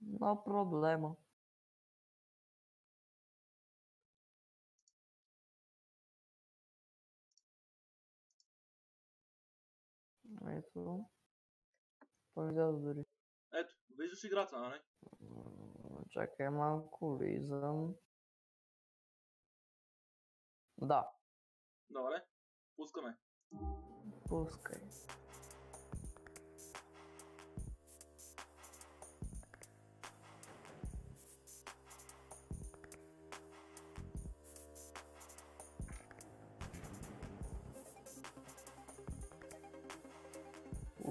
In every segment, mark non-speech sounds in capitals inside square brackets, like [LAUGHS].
No problemo. Ето. Той излезе дори. Ето, виждаш играта, нали? Чакай малко, влизам. Да, Добре. Пускаме. пускай.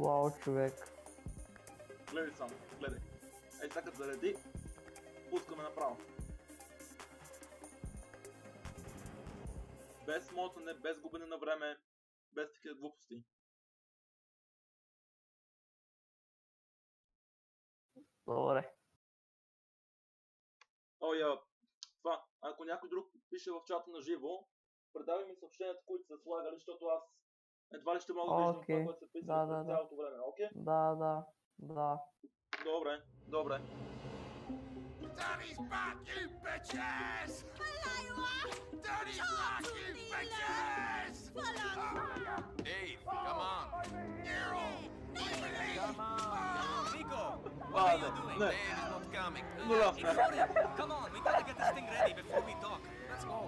Вау, човек. Гледай само, гледай. Ей, сега като зареди, пускаме направо. Без мотане, без губене на време, без такива глупости. Добре. Ой, а, това, ако някой друг пише в чата на живо, предавай ми съобщенията, които са слагали, защото аз едва ли ще мога да виждам Окей. това, което са писали Да, през да, да. цялото време, окей? Да, да, да. Добре, добре. Daddy's back, you bitches! Daddy's back, you bitches! Dave, come on. Nero! Come on. Nico, what Ah, are you no, doing? no. Dave is not coming. Ну ладно. Ignore him. Come on, we gotta get this thing ready before we talk. Let's go.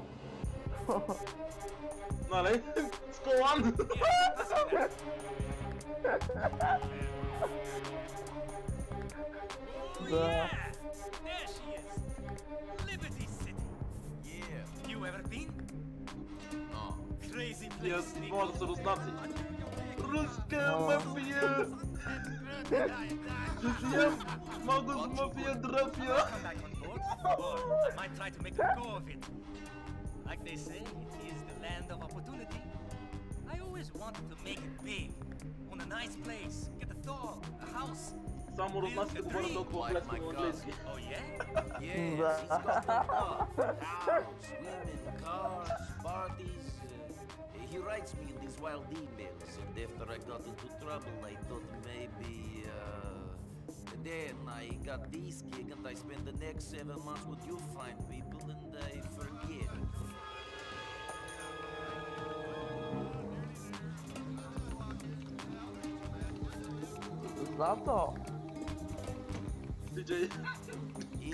Нали? [LAUGHS] С колан! [LAUGHS] Yeah, let's do that. Oh, Да. yeah! There she is. Liberty City. Yeah. You ever been? No. Crazy Тия place, Nico. могат да са руснаци. Руска А. мафия! София! Мога с мафия драфия! Come back on board, or I might try to make a go of it. Like they say, it is the land of opportunity. I always wanted to make it big. Own a nice place, get a dog, a house. Someone who must have one local oh my Oh yeah? [LAUGHS] yeah, she's got the [LAUGHS] house, women, cars, parties. Uh, he writes me these wild emails, and after I got into trouble, I thought maybe, uh, then I got this gig and I spent the next seven months with you fine people and I forget. That's. DJ.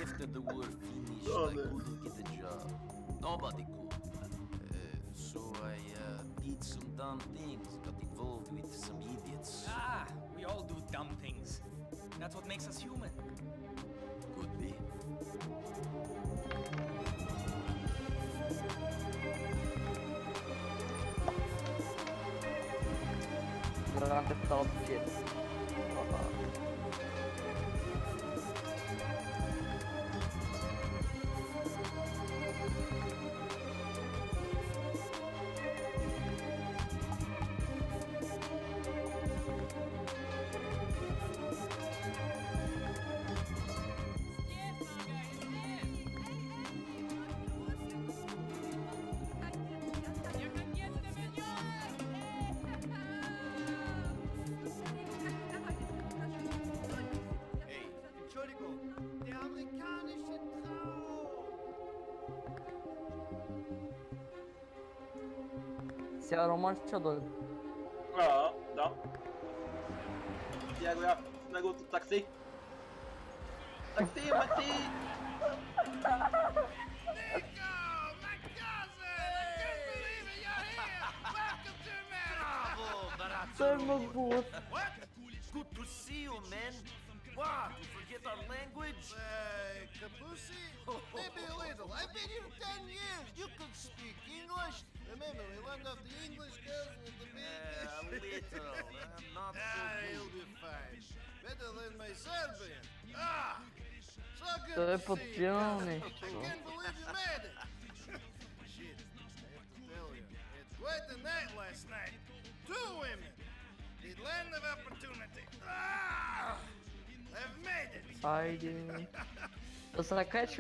After the war finished, oh, I couldn't get a job. Nobody could. Uh, so I uh, did some dumb things, got involved with some idiots. Ah, we all do dumb things. That's what makes us human. Could be. Grand top shit. Se ela não mancha doido. Ah, não. Tiago, já pegou o táxi. Táxi, táxi! Turn boot. What? Good to see you, man. What? You forget our language? Uh, Capucci? [LAUGHS] Maybe a little. I've been here memory, one of the English girls with the big uh, [LAUGHS] I'm not so good. be fine. Better than my Serbian. Ah! So good to, see you. I can't believe you made it. Shit, I have to tell you. It's quite night last night. Two women. The land of opportunity. Ah! I've made it. I catch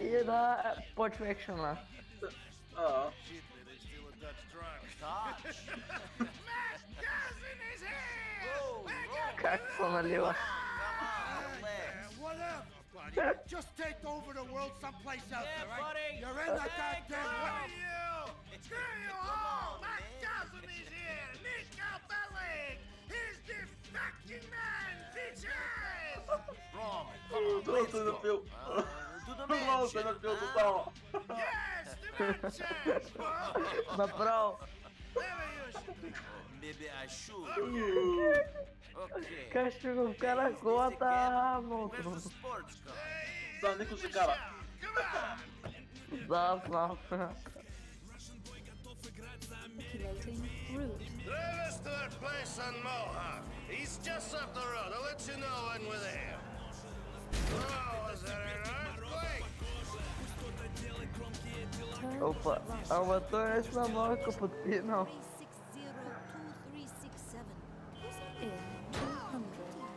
e da Port Faction la. Oh. Just take over the world someplace else, yeah, right? buddy. You're in the hey, goddamn way. are you all. Max Gasm is here. Niko Bellic. He's the fucking man, bitches. Roman, come on, let's go. Uh, do the [LAUGHS] mansion. Uh-huh. Yes, the mansion. [LAUGHS] [LAUGHS] Bro. Na pro. maybe you should. Maybe I should. Okay. Cachorro, o cara Who's this conta, mano. Where's the sports car? De cara. Come on! Dá, dá. Calculating. Drive us to our place on Mohawk. He's just up the road. I'll let you know when we're there. Oh, was there an earthquake? Turn Opa, right. a motor é essa marca, putinho, não. 3602367. In 200.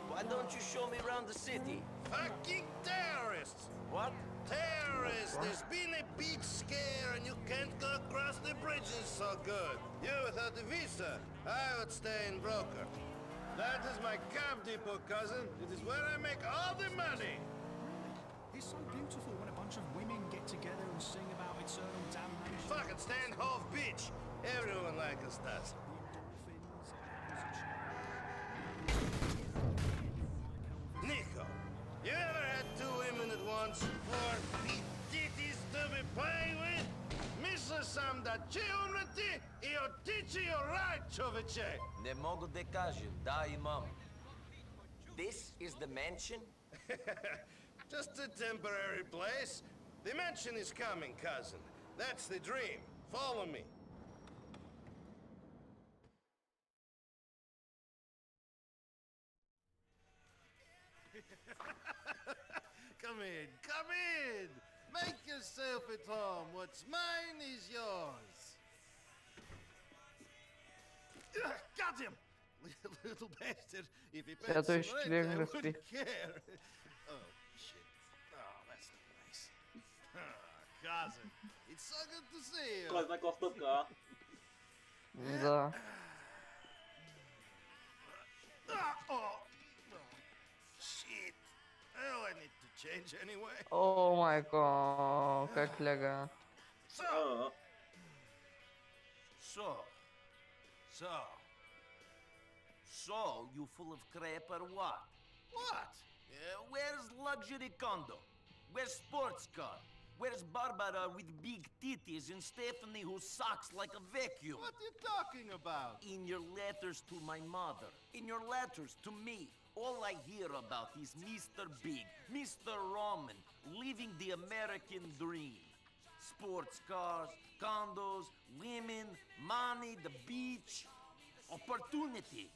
Why don't you show me around the city? Fucking terrorists! What? Terrorists! There's been a big scare and you can't go across the bridges so good. You without a visa, I would stay in Broker. That is my cab depot, cousin. It is where I make all the money. It's so beautiful when a bunch of women get together and sing about eternal damnation. Fucking stand half bitch. Everyone like us does. Niko, you ever had two women at once? Or titties to be playing with? Мисля Sam, да че умрати и отичи your right, čoveče. Ne mogu да кажа, да имам. This is the mansion? [LAUGHS] Just a temporary place. The mansion is coming, cousin. That's the dream. Follow me. [LAUGHS] come in, come in. Make yourself at home. What's mine is yours. [LAUGHS] Got him! [LAUGHS] Little bastard. If he Ja, paid to już some rent, dźwięk I wouldn't care. Ah, cousin, it's so good to see you. Quase na costopka. Da. Ah, oh, oh, shit. Oh, I need to change anyway. Oh my god, как legal. So, Ah, So, so, so, you full of crap or what? what? Uh, where's luxury condo? Where's sports car? Where's Barbara with big titties and Stephanie who sucks like a vacuum? What are you talking about? In your letters to my mother, in your letters to me, all I hear about is Mr. Big, Mr. Roman, living the American dream. Sports cars, condos, women, money, the beach, opportunity.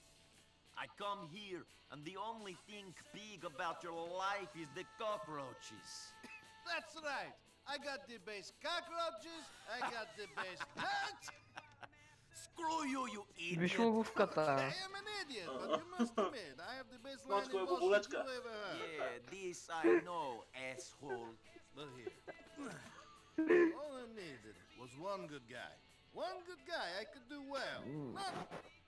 I come here, and the only thing big about your life is the cockroaches. [LAUGHS] That's right. I got the best cockroaches. I got the best pets. Screw you, you idiot! Wyszło [LAUGHS] główka I am an idiot, but you must admit, I have the best line in kogo Boston you ever heard. Yeah, this I know, asshole. Look here. All I needed was one good guy. One good guy I could do well. Not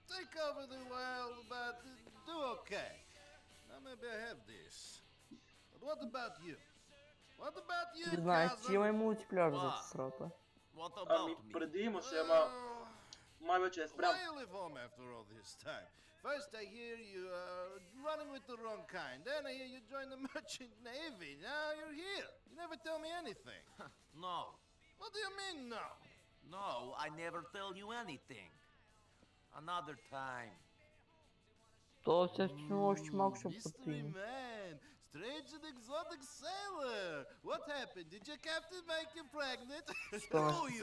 take over the world, but do okay. Now maybe I have this. But what about you? What about you, Не знаю, cousin? Стима и мультиплеер за срота. What Ами about me? предимно ще ама Oh, май вече е спрям. Why you live home after all this time? First I hear you are running with the wrong kind. Then I hear you join the [LAUGHS] merchant navy. Now you're here. You never tell me anything. No, what do you mean no? no, I never tell you anything. Another time. То все вчинилось малко Mystery путин. Strange and exotic sailor! What happened? Did your captain make you pregnant? [LAUGHS] Estou you?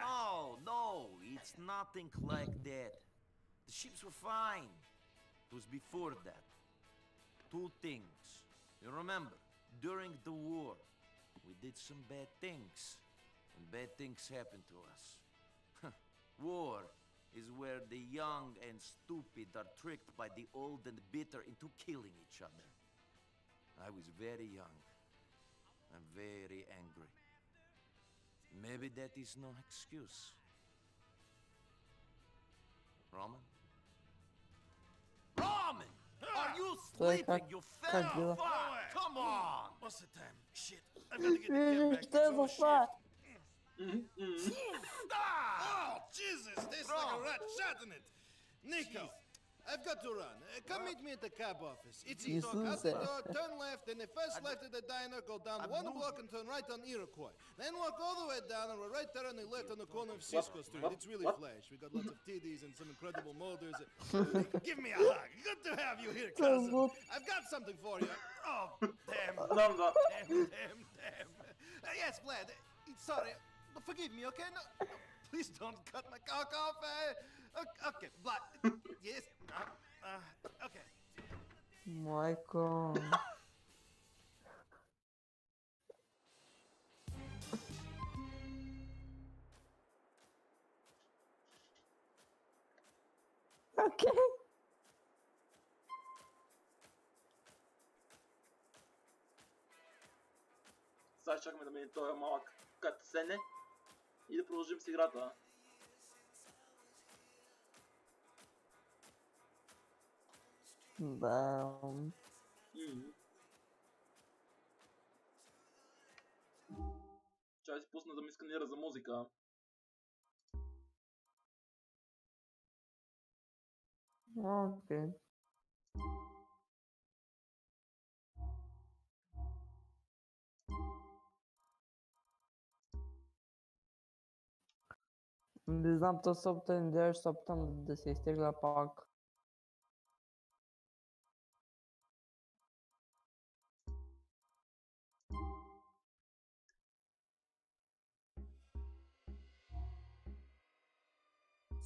No, no, it's nothing like that. The ships were fine. It was before that. Two things. You remember, during the war, we did some bad things. And bad things happened to us. [LAUGHS] war is where the young and stupid are tricked by the old and bitter into killing each other. I was very young. I'm very angry. Maybe that is no excuse. Roman? Roman! Are you sleeping, you fell fire? Come on! What's the time? Shit, I'm gonna get the kid back to the Mm -hmm. Stop! Oh, Jesus! Tastes Roman. like a rat shot in it! Niko, Jeez. I've got to run. Uh, come meet me at the cab office. It's easy. Out the door, turn left, then the first left at the diner, go down one block and turn right on Iroquois. Then walk all the way down and we're right there on the left on the corner of Cisco Street. It's really flash. We got lots of TDs and some incredible molders. [LAUGHS] Give me a hug. Good to have you here, cousin. I've got something for you. Oh, damn. [LAUGHS] Damn, damn, damn. Uh, yes, Vlad. Uh, sorry. Forgive me, okay? No, no, please don't cut my cock off. Uh, okay, Vlad. yes. Uh, uh, okay. Майко. Окей. Сега чакаме да мине този малък катсене и да продължим с играта. Да. Мгм. Чай си пусна да ми сканира за музика. Окей. Не знам, то да ще се опитам да се изтегля пак.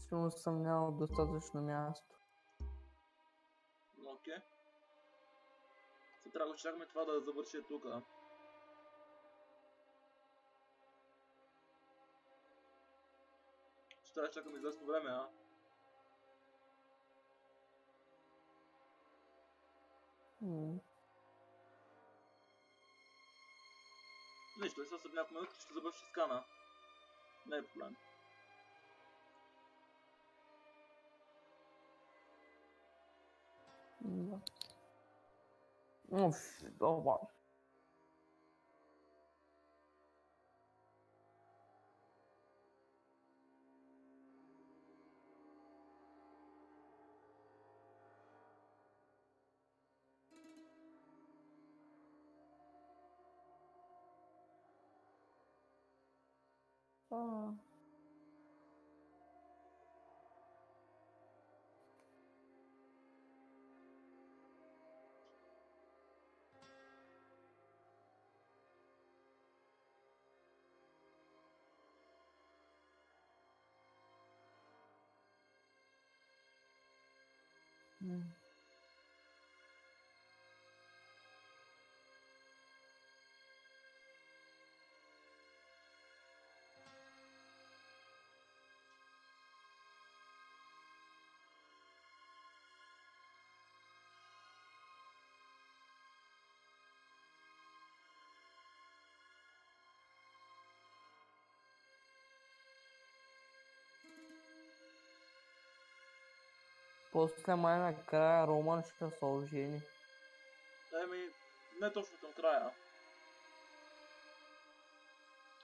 Сигурно съм нямал достатъчно място. Окей. Сега трябва да чакаме това да завърши тук. Ще трябва да чакаме известно време, а? М. Нищо, след няколко минути ще завърши скана. Не е проблем. 嗯，我死了吧。哦。Mm. После май накрая Роман ще се ожени. Еми, не точно към края.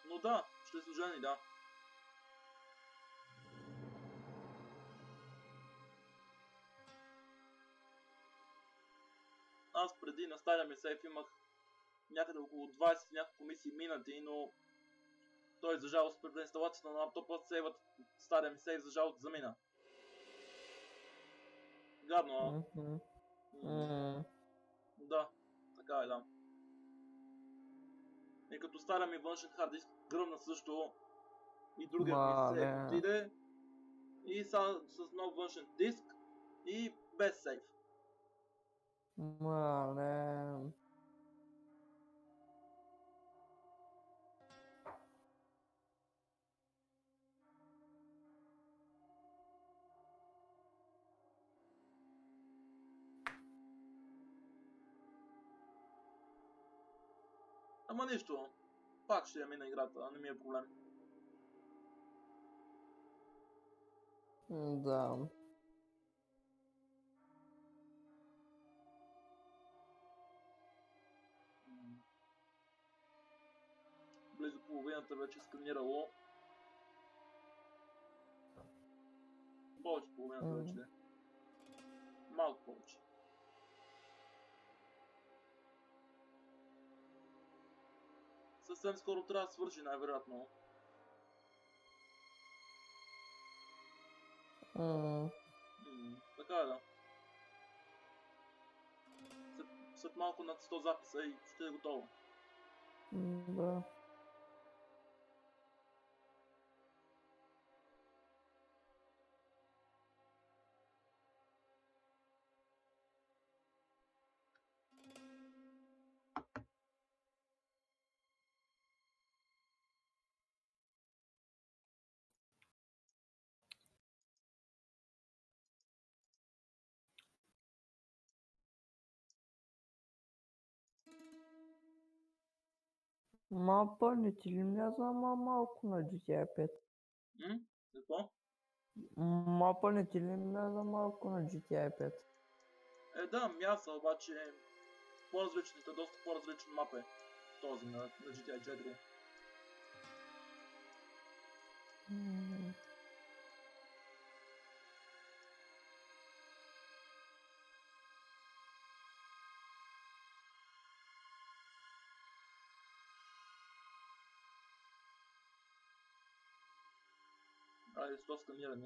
Но да, ще се жени, да. Аз преди на стария ми сейф имах някъде около 20 няколко мисии минати, но той за жалост при инсталацията на лаптопа сейвът, стария ми сейф за жалост замина. Гадно, а? Да, така е, да. И като стария ми външен хард диск гръмна също и другия ми Мале. отиде. И са с нов външен диск и без сейф. Мале. Ама нищо, пак ще я мина играта, а не ми е проблем. Да. Близо половината вече сканирало. Повече половината вече. Малко повече. Съвсем скоро трябва да свърши, най-вероятно. Така е, да. След, след малко над 100 записа и ще е готово. Да. Мапа не ти ли мляза ма малко на GTA 5? М? Какво? Мапа не ти ли мляза малко на GTA 5? Е, да, мяса, обаче по-различните, доста по-различен мап е този на, на GTA 4. l'espace comme il y a la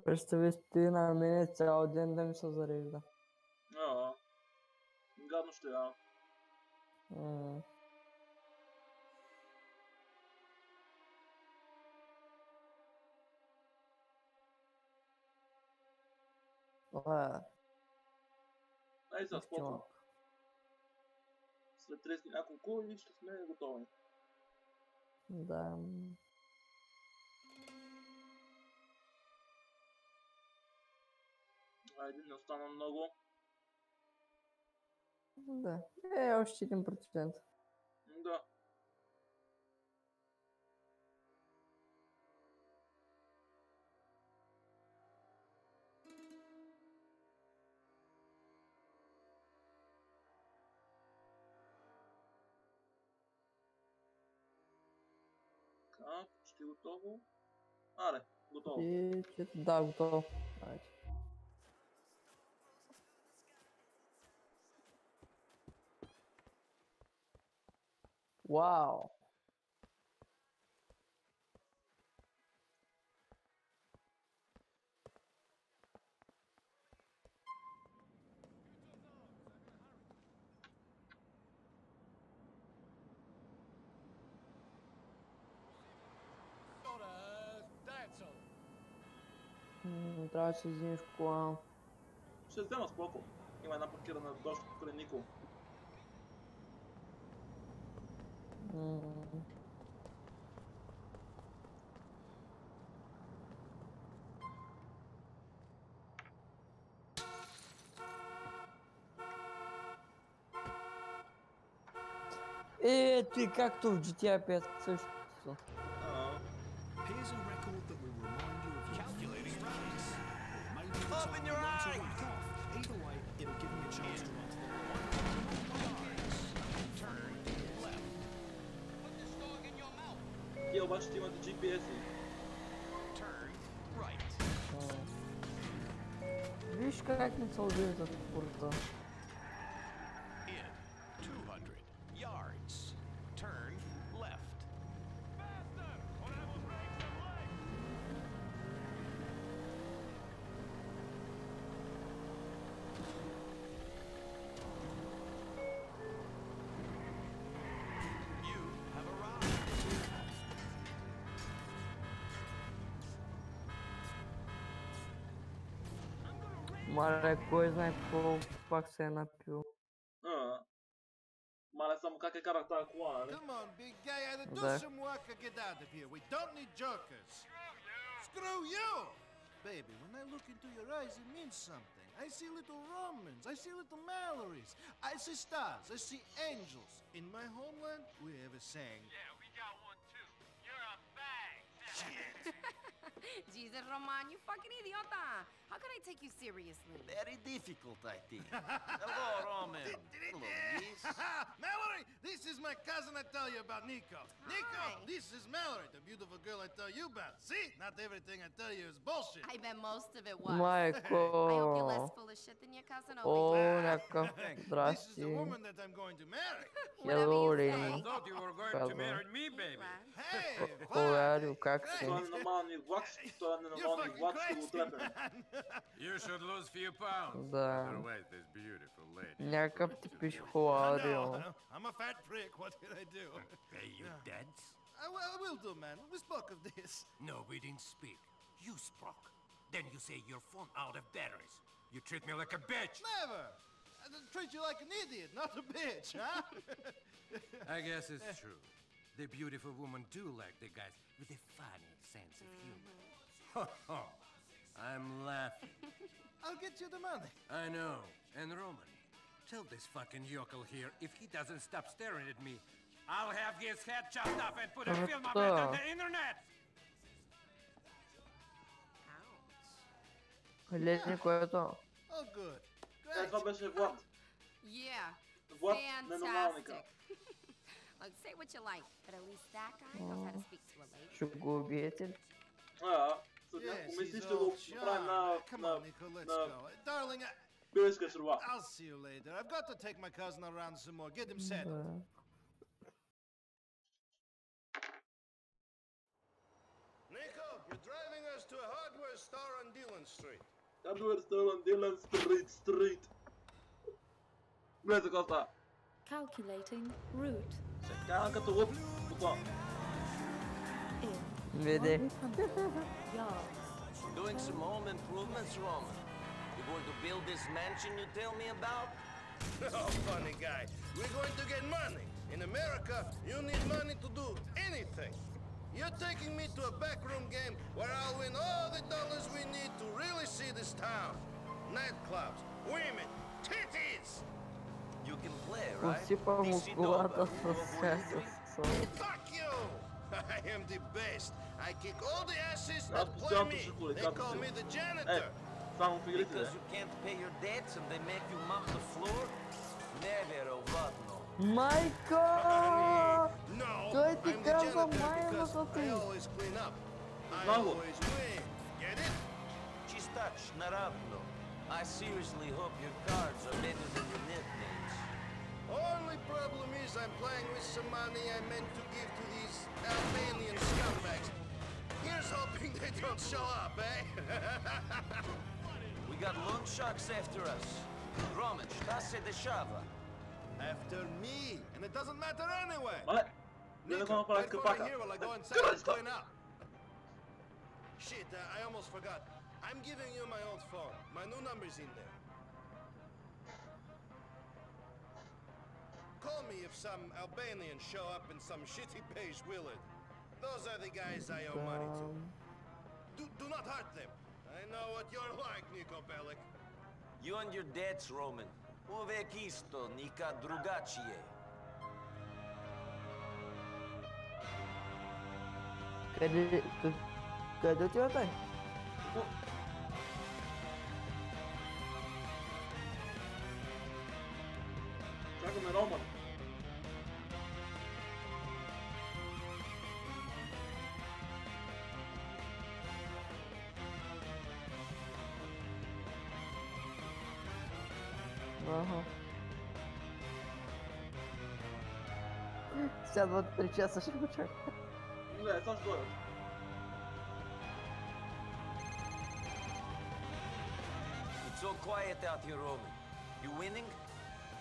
Представи ти на мене цял ден да ми се зарежда. А, гадно ще е. а. М. А, Ей сега, нищо спокойно. малко. След 30 и няколко и ще сме готови. Да. Айде, не остана много. Да. Е, още 1%. Да. Така, почти готово. Аре, готово. И че... Да, готово. Айде. Вау! М, Трябва да се вземеш кола. Ще взема споко. Има една паркирана точка покрай Нико. Е, э, ты как-то в GTA 5 слышал? обаче ще имате GPS Виж как не се убиват от порта. Are coisa mai pro fac să la piu. Mai ales am că cu. Come on, big guy, either do some work or get out of here. We don't need jokers. Screw you! Baby, when I look into your eyes, it means something. I see little Romans, I see little Mallorys, I see stars, I see angels. In my homeland, we have a saying. Yeah, Jesus, Roman, you fucking idiota! How can I take you seriously? Very difficult, I think. Hello, Roman. [LAUGHS] Hello, miss. [LAUGHS] Mallory, this is my cousin I tell you about, Niko. Niko, this is Mallory, the beautiful girl I tell you about. See, not everything I tell you is bullshit. I bet most of it was. I hope you're less Майко! full of shit than your cousin О, over някакъв. This is the Здрасти. woman that I'm going to marry. Whatever Hello, you lady. say. thought you were going Казва. to marry me, baby. Right? Hey, How are you? Vlad, Как great. си? Той е нормалния влак, той е You're нормалния fucking влак, ще го crazy, отлепя. man. You should lose few pounds. Да. Otherwise, this beautiful lady. Някакъв типиш I Хуарио. know, I'm a fat prick. What did I do? Pay you debts? I, will- I will do, man. We spoke of this. No, we didn't speak. You spoke. Then you say your phone out of batteries. You treat me like a bitch. Never. I didn't treat you like an idiot, not a bitch, huh? I guess it's true. The beautiful women do like the guys with a funny sense of humor. Ho mm-hmm. ho! [LAUGHS] I'm laughing. [LAUGHS] I'll get you the money. I know. And Roman, tell this fucking yokel here if he doesn't stop staring at me, I'll have his head chopped off and put a film of it on the internet. Летний кое-то. Ja to będzie władz. Yeah. Oh, władz Fantastic. [LAUGHS] Look, say what you like, but at least that guy knows how to speak to a lady. Чугубитель. А, уместишь его на... на... на... I'll see you later. I've got to take my cousin around some more. Get him settled. Niko, you're driving us to a hardware store on Dillon Street. That was still Dillon Street, street. Blaise Costa. Calculating route. Você carga tu roupa, Costa. VD. Doing some home improvements, Roman. You going to build this mansion you tell me about? [LAUGHS] Oh, funny guy. We're going to get money. In America, you need money to do anything. You're taking me to a backroom game where I'll win all the dollars we need to really see this town. Nightclubs, women, titties! You can play, right? O muscular das. Fuck you! [LAUGHS] I am the best. I kick all the asses that play me. They call me the janitor. Because you can't pay your debts and they make you mop the floor? Never a rotten Той ти I'm the каза janitor майната because ти. I always clean up. I Много. always win. Get it? Чистач, наравно. I seriously hope your cards are better than your nicknames. Only problem is I'm playing with some money I meant to give to these Albanian scumbags. Here's hoping they don't show up, eh? [LAUGHS] We got loan sharks after us. Roman, šta se dešava? after me, and it doesn't matter anyway. What? Niko, right corner here while I go inside and clean up. Shit, uh, I almost forgot. I'm giving you my old phone. My new number's in there. Call me if some Albanians show up in some shitty beige Willard. Those are the guys I owe money to. Do, do not hurt them. I know what you're like, Niko Bellic. You and your debts, Roman. Uvek isto, nikad drugačije. Cadê... Cadê o teu pai? 52 часа шучу. Ну да, это наш город. It's all quiet out here, Roman. You winning?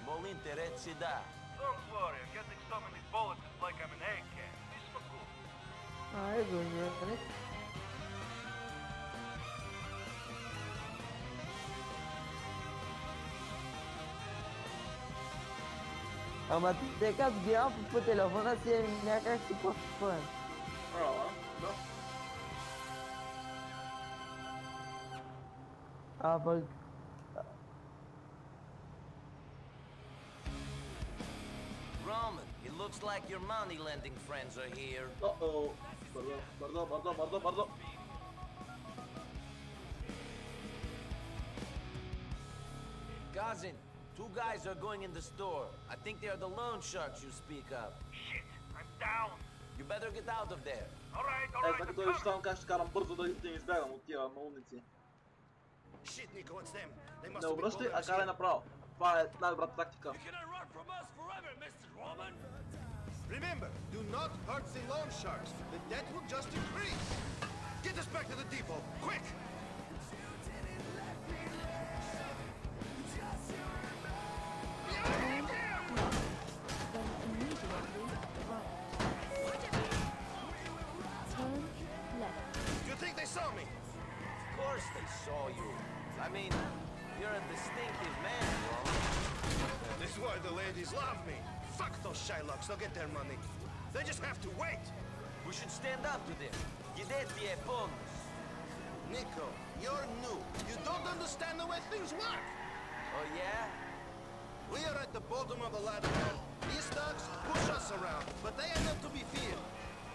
Molinter et sida. Don't worry, I'm getting so many bullets, it's like I'm an egg can. This is cool. Ah, é, Ama tek atacağım Roman, it looks like your money lending friends are here. Uh oh. Bardo, bardo, bardo, bardo, bardo. Cousin, Two guys are going in the store. I think they are the loan sharks you speak of. Shit, I'm down. You better get out of there. Alright, alright. Ej, to już tam każdy karam bardzo do nie zbieram, utieram amunicję. Shit, Niko, it's them. They must no, prosti, a kare napravo. Това е най-добрата тактика. Remember, do not hurt the loan sharks. The debt will just increase. Get us back to the depot, quick! They saw you. I mean, you're a distinctive man, Roman. This is why the ladies love me. Fuck those Shylocks, they'll get their money. They just have to wait. We should stand up to them. Gidetti e bonus. Niko, you're new. You don't understand the way things work. Oh yeah? We are at the bottom of the ladder. These thugs push us around, but they are not to be feared.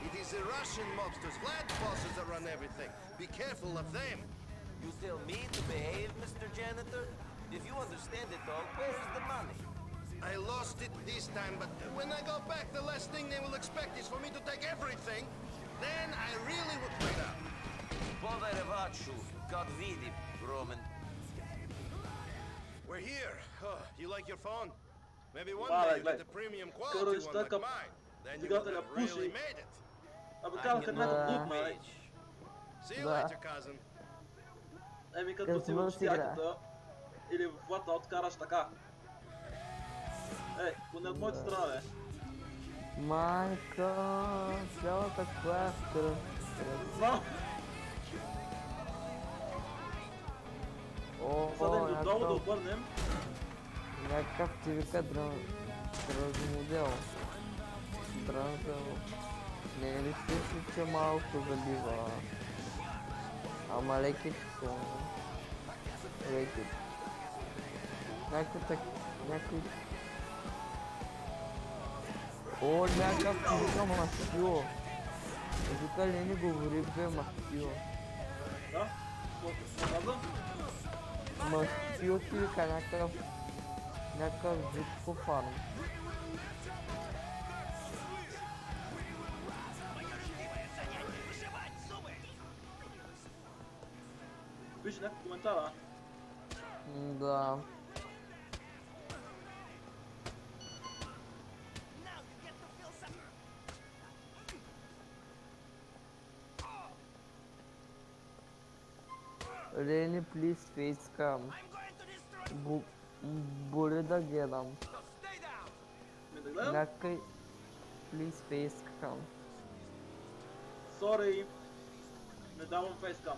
It is the Russian mobsters, Vlad bosses that run everything. Be careful of them. You tell me to behave, Mr. Janitor? If you understand it all, where's the money? I lost it this time, but when I go back, the last thing they will expect is for me to take everything. Then I really will clean up. Povere vacu. God vidi, Roman. We're here. Oh, you like your phone? Maybe one Wow, day like- you get like- the premium Короче, quality one like така, mine. Then you сега will така have really пуши. made it. Абе I'm казаха not някакво Да. блудно, е. rich. See you Да. later, cousin. Еми като си в стягата или в плата откараш така. Ей, поне от моята страна, бе. Майка, цялата кластра. Знам! Съден до долу да обърнем. Някакъв ти вика дръзмодел. Дръзмодел. Не е ли си, че малко залива? Ама лекичко. Very good. Nakuta... Né? Naku... O Nakafuka Masio. Ezukale'ni bulduk ve o mas Bakalım. o que na cama que cama com que Bicho, né? Comentar lá. Да. Рени, please face cam. Бу... Бури да гледам. Ми да гледам? Някой... Please face cam. Сори. Не давам фейскам.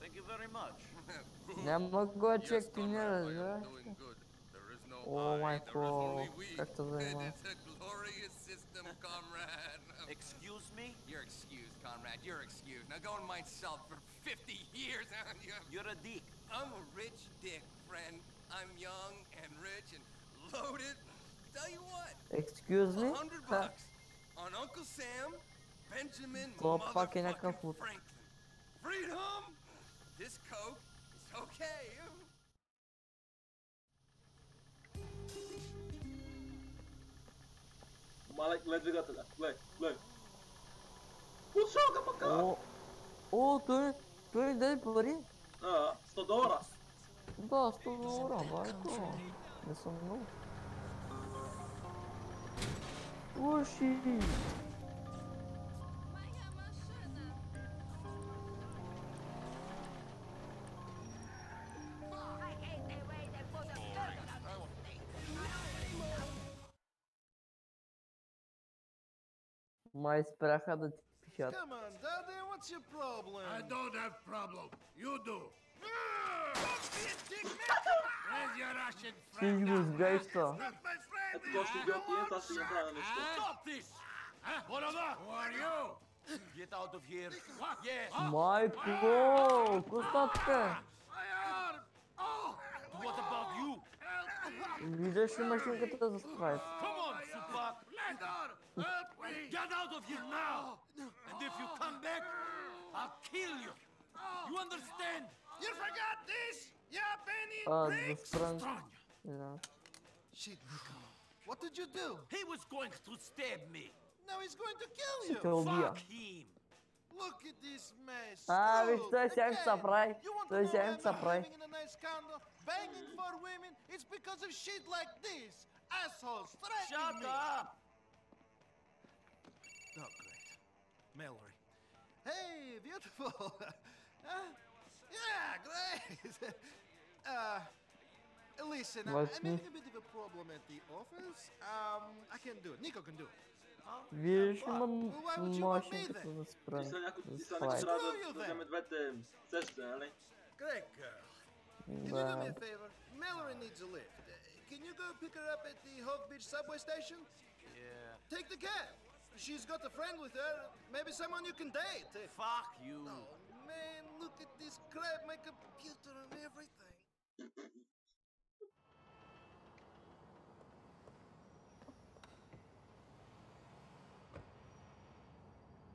Thank you very much. [LAUGHS] Namagochek yes, Pinera, no Oh my god, It's a glorious system. Excuse me? You're excused, comrade. You're excused. Now go and mind self for 50 years, aren't [LAUGHS] you? You're a dick. I'm a rich dick, friend. I'm young and rich and loaded. Tell you what. Excuse me? 100 bucks on Uncle Sam, Benjamin, motherfucking Franklin. Freedom! This Coke is okay. Malakları katılar. Lan lan. What's wrong with my car? me deu por day. Ah, estou da hora. Da, estou da hora, vai, pô. Nessa não. Uși! Mai speraca de pișat. Come on, Daddy, what's your problem? I don't have problem. You do. Don't be a dick, Where's your Russian Cinci friend? muzgai što? Eto kao što je bio sasvim je trajno nešto. Stop this! Huh? What of that? Who are you? Get out of here. What? Yes. Majko! Ko statka? What about you? Видиш ли машинката за страйт? Come on, Supak. Landor! Help me! Get out of here now! And if you come back, I'll kill you! You understand? You forgot this? Yeah, Benny! Ah, Strong. Yeah. Shit, Niko. What did you do? He was going to stab me. Now he's going to kill you. Fuck him. Look at this mess. Ah, Dude, to jest James Fry. To a nice Fry. Banging for women, it's because of shit like this. Assholes threatening Shut me. up! Oh, great. Mallory. Hey, beautiful. [LAUGHS] uh, yeah, great. [LAUGHS] uh, listen, I'm having a bit of a problem at the office. Um, I can do it. Niko can do it. Oh, Вижу, мощненько се насправи. Greg girl, you do me a favor? Mallory needs a lift. Can you go pick her up at the Hove Beach subway station? Yeah. Take the cab. She's got a friend with her. Maybe someone you can date. Fuck you. Oh, man, look at this crap. My computer and everything.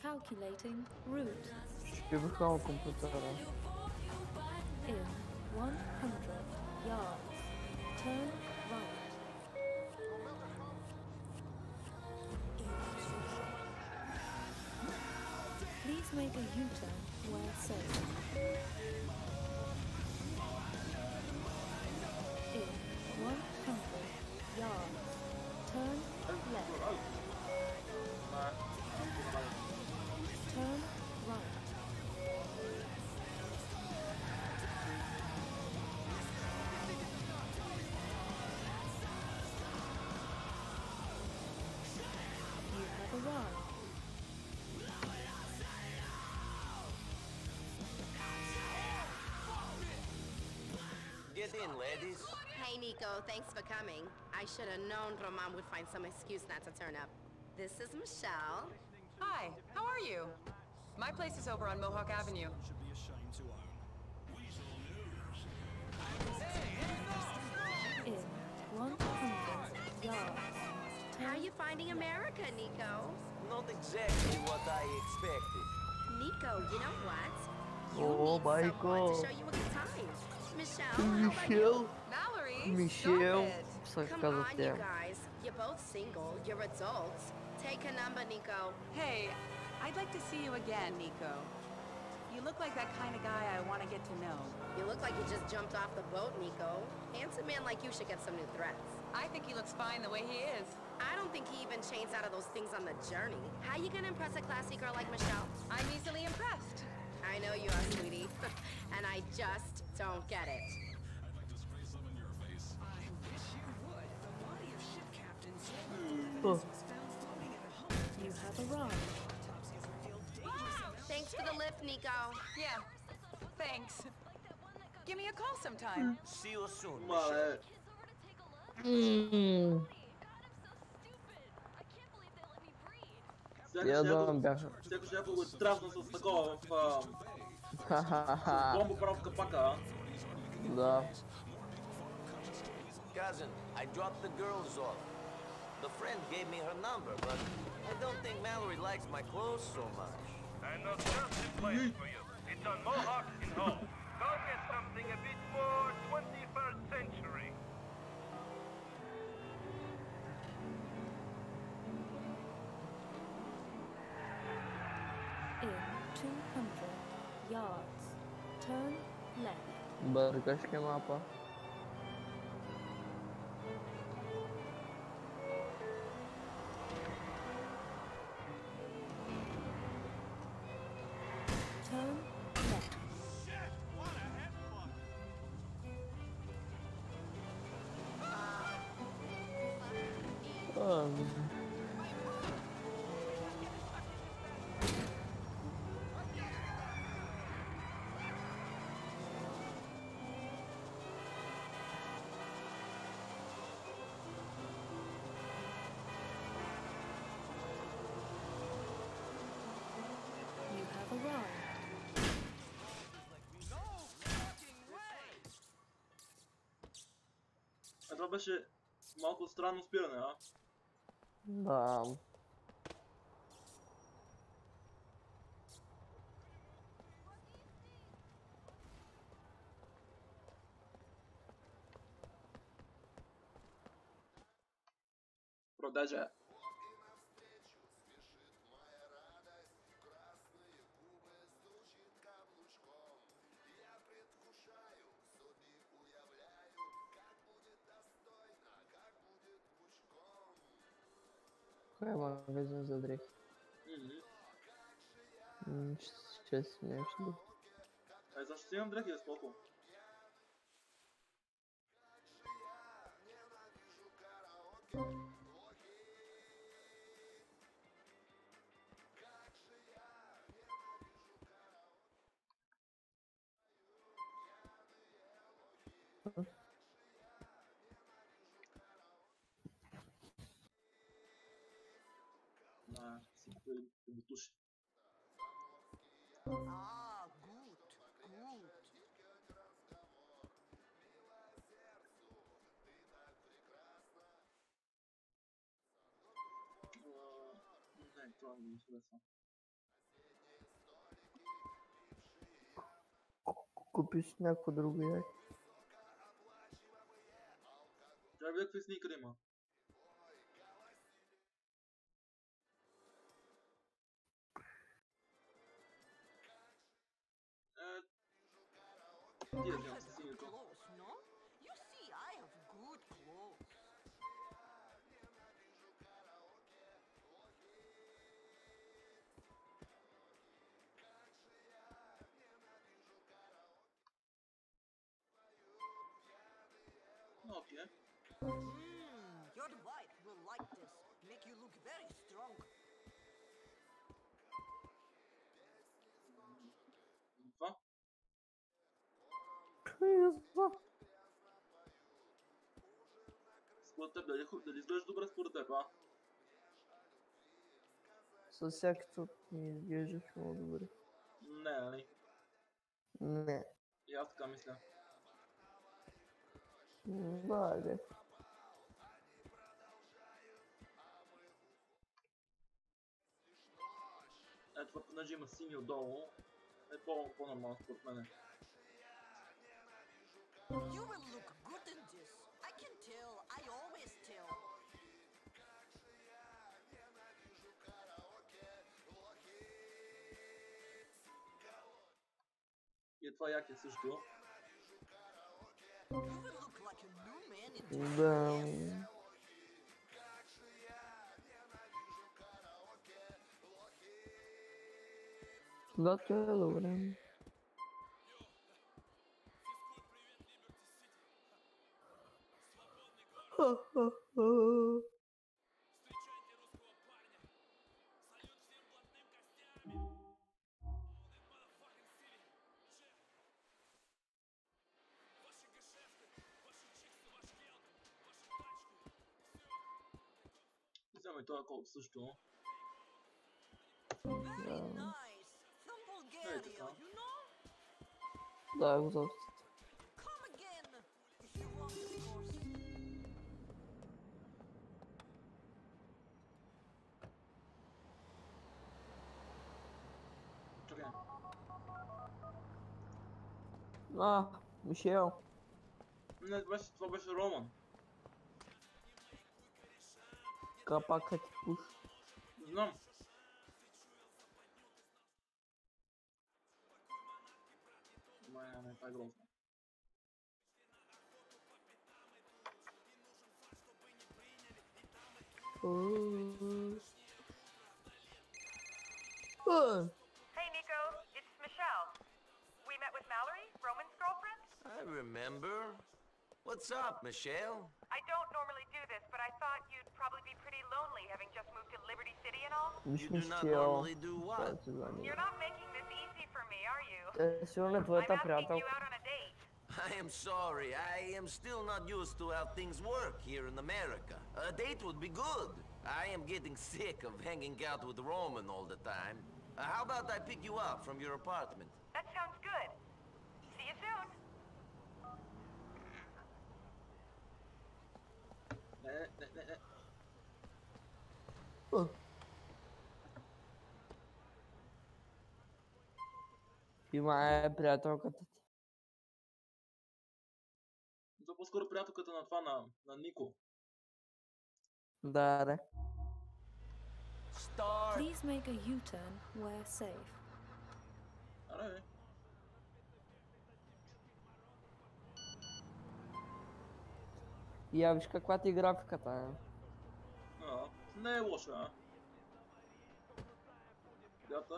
Calculating route. Szybka computer. In 100 yards, turn Please make a U-turn where. In 100 Get in, ladies. Hey, Niko, thanks for coming. I should have known Roman would find some excuse not to turn up. This is Michelle. Hi, how are you? My place is over on Mohawk Avenue. Should be ashamed to own. In 100 yards. How are you finding America, Niko? Not exactly what I expected. Niko, you know what? You Oh need my someone God. to show you a good time. Michelle. Michelle. Mallory. Michelle. Stop it. Come on, you guys. You're both single. You're adults. Take a number, Niko. Hey, I'd like to see you again, Niko. You look like that kind of guy I want to get to know. You look like you just jumped off the boat, Niko. Handsome man like you should get some new threats. I think he looks fine the way he is. I don't think he even changed out of those things on the journey. How you gonna impress a classy girl like Michelle? I'm easily impressed. I know you are, sweetie. [LAUGHS] and I just don't get it. I'd like to spray some in your face. I wish you would. The body of ship captain. You have arrived. Thanks for the lift, Niko. Yeah, thanks. Give me a call sometime. See you soon. Mmm. Я някой, думам бяха. сякаш някой го е трашна с такова в а, Ха-ха-ха. бомбоправка пака, а? Да. Cousin, I dropped the girls off. The friend gave me her number, but I don't think Mallory likes my clothes so much. I know just the place for you. It's on Mohawk in Hall. Go get something a bit more 21st century. 200 yards. Turn left. Burger's mi apa? Turn left. Shit, what a headbutt. Oh. А това беше малко странно спиране, а? да. Продажа. я магазин задрейфил. Угу. Сейчас меня А Ai zastrzelam drewnie z boku. thank you послушать. А, гуд, гуд. Не знаю, кто вам не согласен. Купить някакво друго 电量。Според теб, дали, дали изглежда добре според теб, а? С всяки ми изглеждаш много добре. Не, нали? Не. И аз така мисля. Айде. Ето понеже има сини отдолу, е по- по-нормално според мене. You will look good in this. I can tell. I always tell. И е това яке също. You will look like a new man in this. Да. Да, това е добре. Взема и това колко също. Very nice. From Bulgaria, така. you know? Да, готов. No, Michel. Nazywa się Sławek Roman. Kapak taki pusz. Znam. Hey Niko, it's Michelle. We met with Mallory? I remember. What's up, Michelle? I don't normally do this, but I thought you'd probably be pretty lonely having just moved to Liberty City and all. You do not normally do what? You're not making this easy for me, are you? I'm asking you out on a date. [LAUGHS] I am sorry. I am still not used to how things work here in America. A date would be good. I am getting sick of hanging out with Roman all the time. Uh, how about I pick you up from your apartment? That sounds good. Ne ne ne ne. И мая приятелката ти. То по-скоро приятелката на това на, на Нико. Да, да. Please make a U-turn where safe. Аре, бе. Я виж каква ти е графиката. Е. А, не е лошо, а?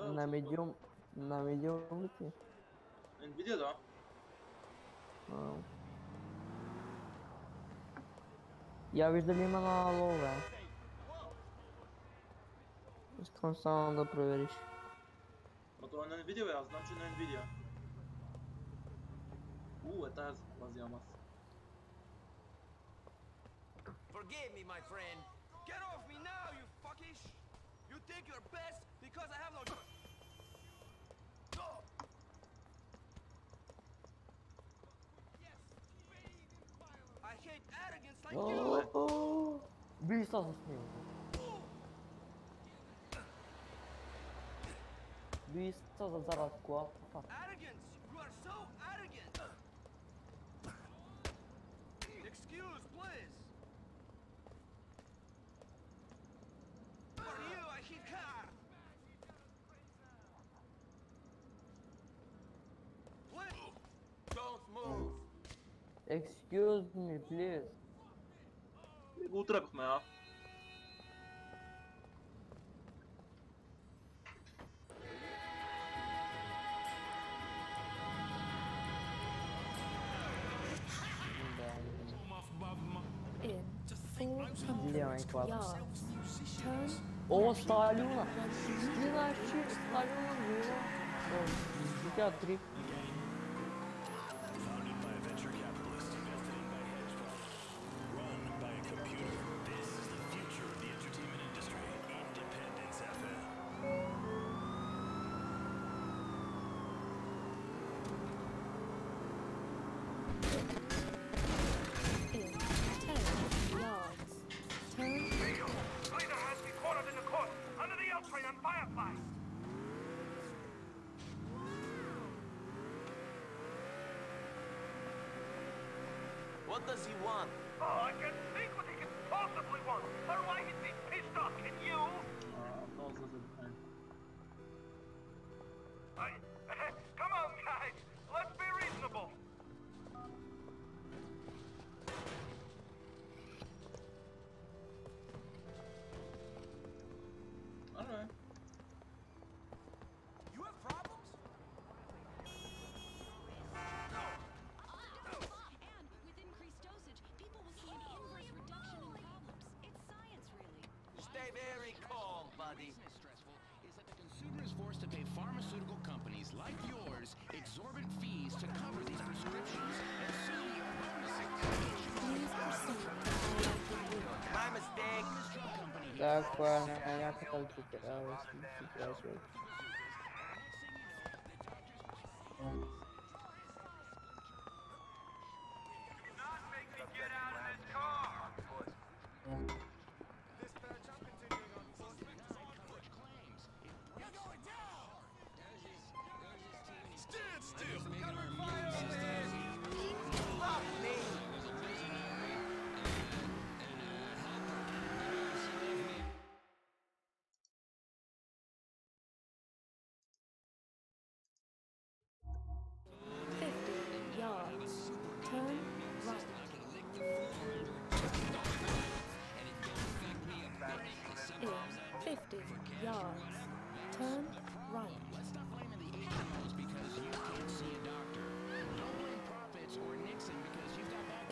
Е На медиум. На медиум ли ти? Nvidia, да. А. Я виж дали има на лове. Искам само да провериш. Но това е на Nvidia, бе, аз знам, че е на Nvidia. У, е тази, тази ама. me, my friend. Get off me now, you fuckish! You think you're best because I have no choice. I hate arrogance like oh, you! Oh. Byli beast Byli co za. Fuck. Excuse me, please. И го отрепахме, а? In 400 Левый класс. yards. Turn О, Сталюна! Ты вообще Сталюна была. О, дитя три. Does he want? Oh, I can think what he could possibly want. Stay very calm, buddy. consumer is forced to pay pharmaceutical companies like yours exorbitant fees to cover these prescriptions and soon. My mistake.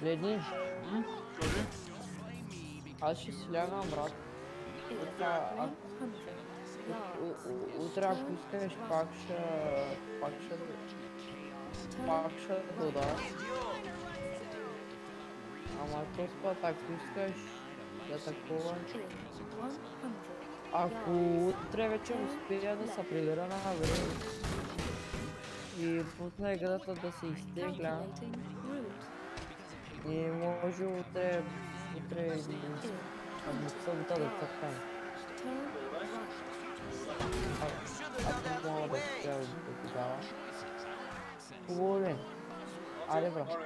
Because аз ще си лягам, брат. У, утре ако искаш пак ще, пак ще, пак ще додаш. Ама път ако искаш да такова, ако утре вече успея да се прибера на време и пусна играта да се изтегля, e może te... te... Albo co dalej, tak tam. A tu mała bestia wygrała. Kurde. Ale wrażę.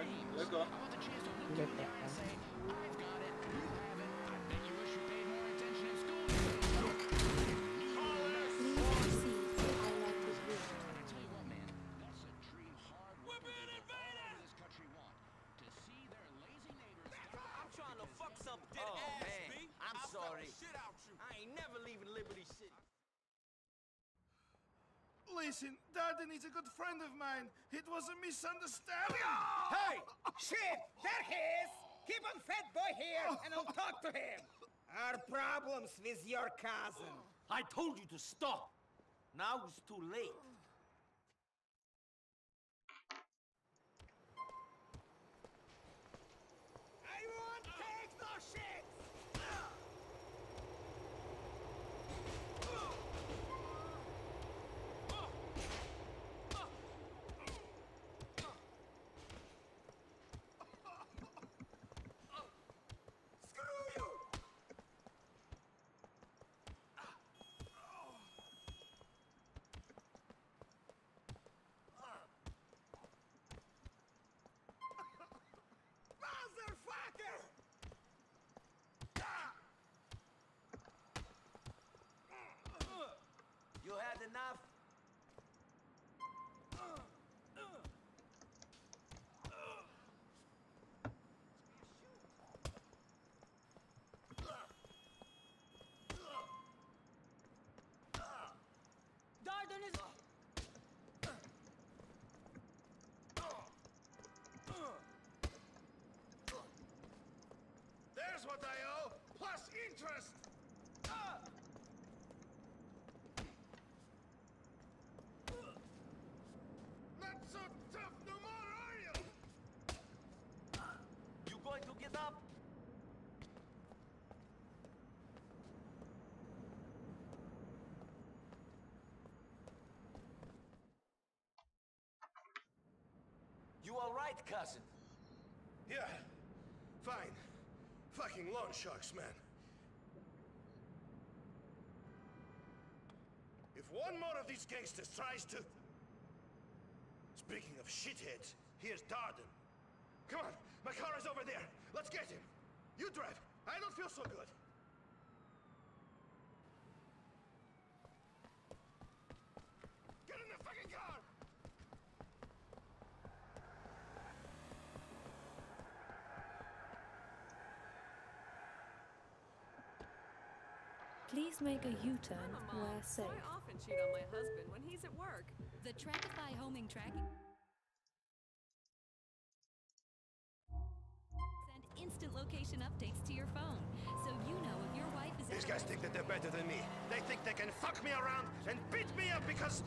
Listen, Dardan is a good friend of mine. It was a misunderstanding. [LAUGHS] Hey! Shit! There he is! Keep on fat boy here, and I'll talk to him. Our problems with your cousin. I told you to stop. Now it's too late. I won't take no shit! Screw you! Motherfucker! You had enough? Dardan is... There's what I owe, plus interest. Not so tough no more, are you? You going to get up? You all right, cousin? Yeah, fine. Fucking loan sharks, man. If one more of these gangsters tries to... Speaking of shitheads, here's Dardan. Come on, my car is over there. Let's get him. You drive. I don't feel so good. Get in the fucking car! Please make a U-turn where safe. I often cheat on my husband when he's at work. The Trackify homing tracking. Send instant location updates to your phone, so you know if your wife is. These guys think that they're better than me. They think they can fuck me around and beat me up because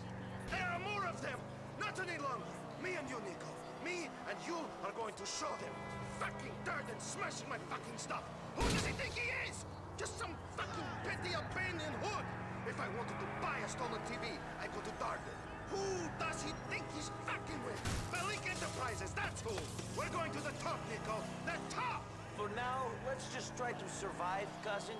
there are more of them. Not any longer. Me and you, Niko. Me and you are going to show them. Fucking dirt and smashing my fucking stuff. Who does he think he is? Just some fucking petty abandoned hood. If I wanted to buy a stolen TV, I go to Dardan. Who does he think he's fucking with? Bellic Enterprises, that's who. We're going to the top, Niko. The top! For now, let's just try to survive, cousin.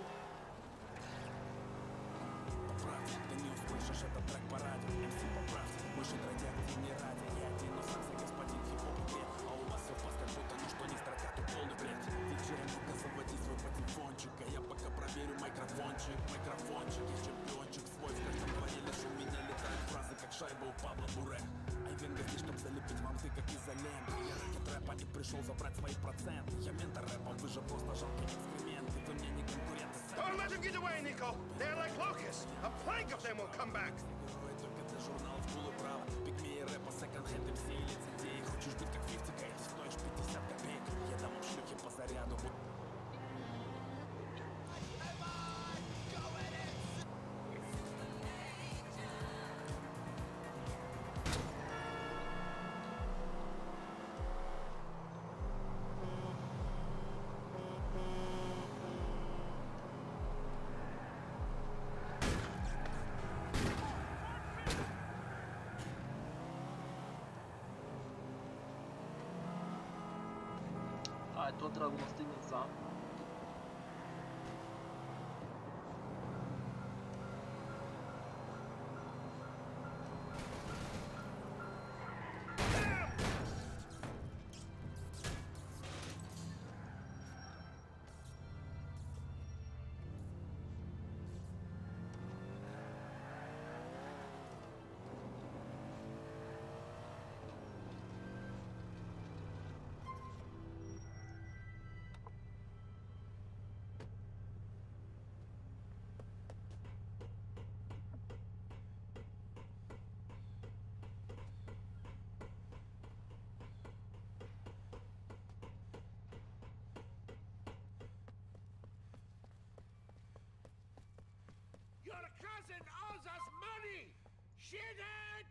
кожуре А венгерки, чтоб залепить вам ты как изолент Я ракет рэпа и пришел забрать свои проценты. Я ментор рэпа, вы же просто жалкий эксперимент вы мне не конкуренты Don't let them get away, Nico! They're like locusts! A plague of them will come back! Фигурует только для журналов полуправа Пигмеи рэпа, секонд-хенд, МС stigne sam. Your cousin owes us money! Shithead!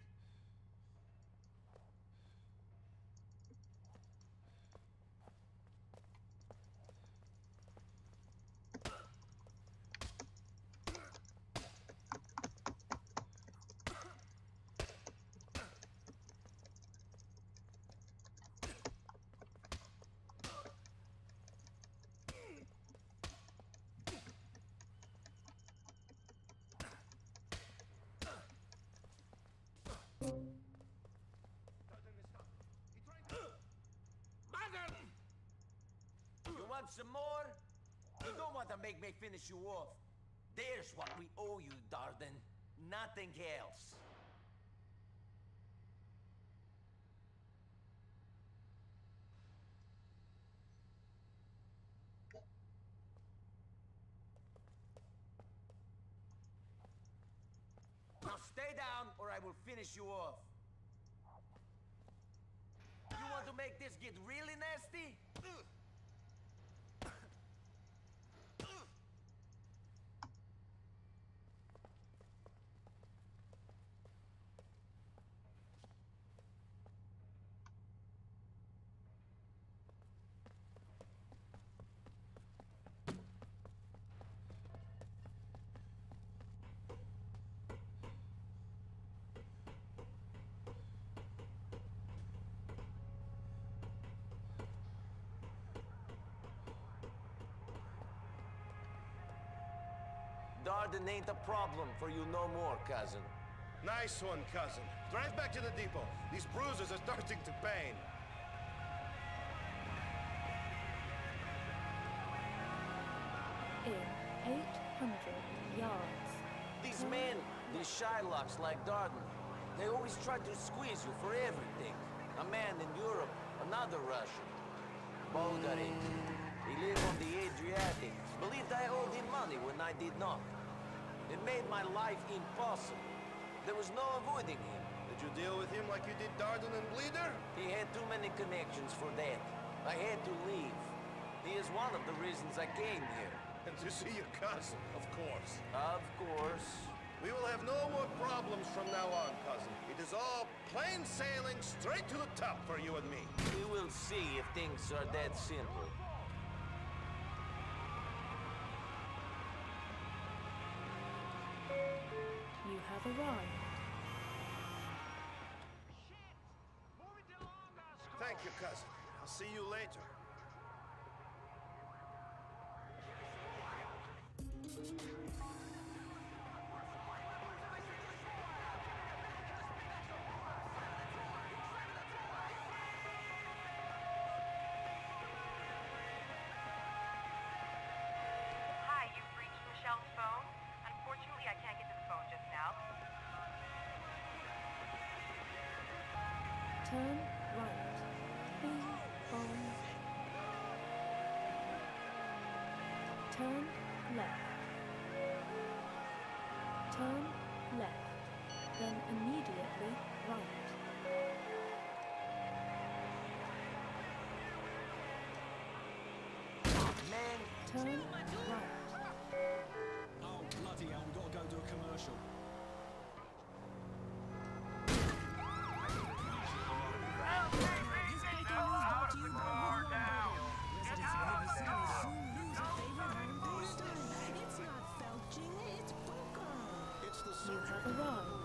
Mother! You some more? You don't want to make me finish you off. There's what we owe you, Dardan. Nothing else. Now stay down or I will finish you off. You want to make this get really nasty? Dardan ain't a problem for you no more, cousin. Nice one, cousin. Drive back to the depot. These bruises are starting to pain. In 800 yards. These men, these Shylocks like Dardan, they always try to squeeze you for everything. A man in Europe, another Russian. Bulgarin. He lived on the Adriatic. Believed I owed him money when I did not. It made my life impossible. There was no avoiding him. Did you deal with him like you did Dardan and Bleeder? He had too many connections for that. I had to leave. He is one of the reasons I came here. [LAUGHS] And to see your cousin, of course. Of course. We will have no more problems from now on, cousin. It is all plain sailing straight to the top for you and me. We will see if things are that simple. Turn right. Bong. Turn left. Turn left. Then immediately right. Turn right. Oh, bloody hell, we've got to go do a commercial. You have arrived.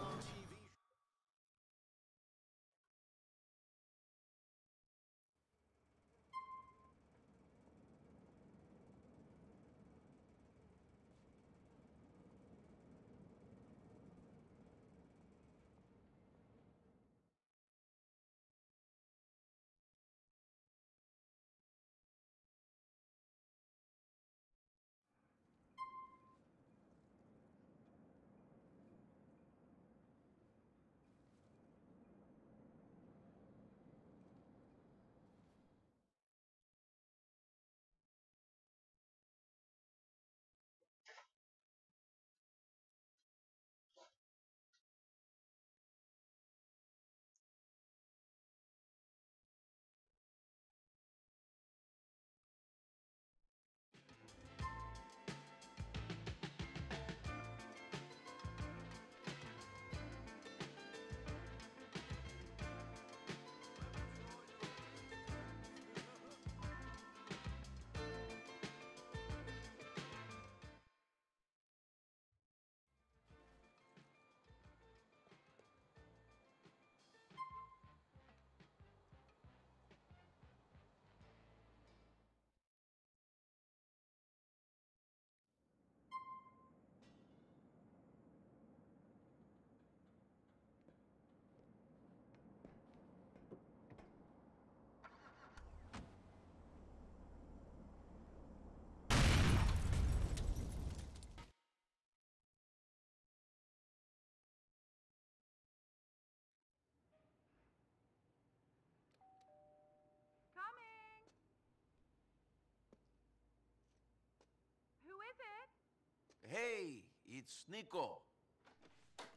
Hey, it's Niko.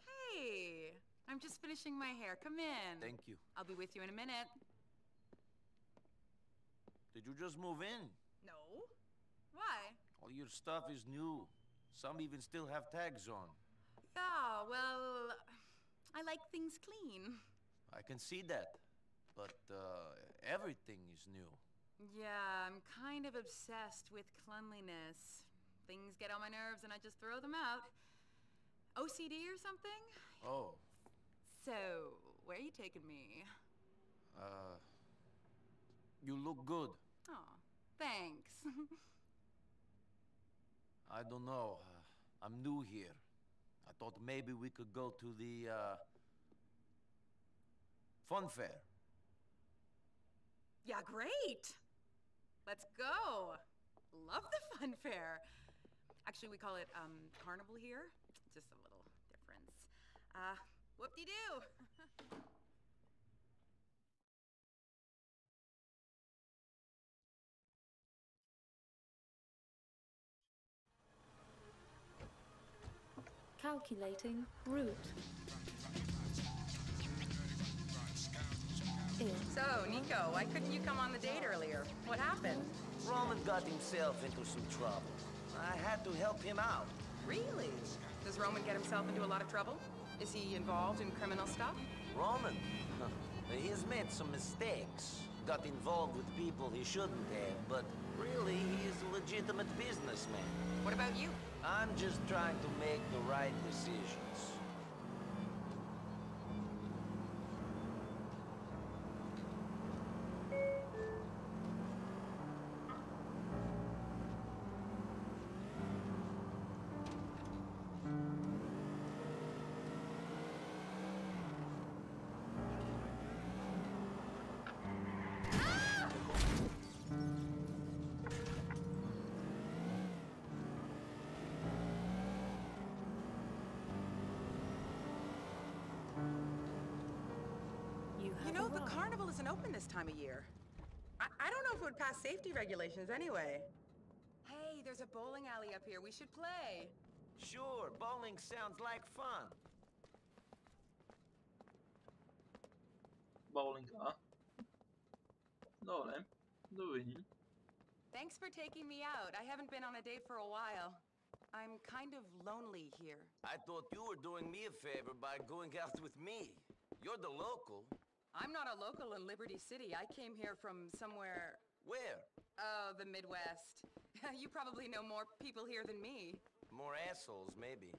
Hey, I'm just finishing my hair. Come in. Thank you. I'll be with you in a minute. Did you just move in? No. Why? All your stuff is new. Some even still have tags on. Yeah, well, I like things clean. I can see that. But uh, everything is new. Yeah, I'm kind of obsessed with cleanliness. Things get on my nerves and I just throw them out. OCD or something? Oh, So, where are you taking me? uh, you look good. Oh, thanks. [LAUGHS] I don't know. Uh, I'm new here. I thought maybe we could go to the uh, fun fair. yeah, great. Let's go. Love the fun fair. Actually, we call it um, carnival here. Just a little difference. Uh, whoop-de-doo. [LAUGHS] Calculating route. So, Niko, why couldn't you come on the date earlier? What happened? Roman got himself into some trouble. I had to help him out. Really? Does Roman get himself into a lot of trouble? Is he involved in criminal stuff? Roman? Huh. He's made some mistakes. Got involved with people he shouldn't have, but really, he is a legitimate businessman. What about you? I'm just trying to make the right decisions. Isn't open this time of year. I, I don't know if it would pass safety regulations anyway. Hey, there's a bowling alley up here. We should play. Sure, bowling sounds like fun. Bowling, huh? Bowlinga. Dobre, dovidím. Thanks for taking me out. I haven't been on a date for a while. I'm kind of lonely here. I thought you were doing me a favor by going out with me. You're the local. I'm not a local in Liberty City. I came here from somewhere... Where? Oh, the Midwest. [LAUGHS] you probably know more people here than me. More assholes, maybe.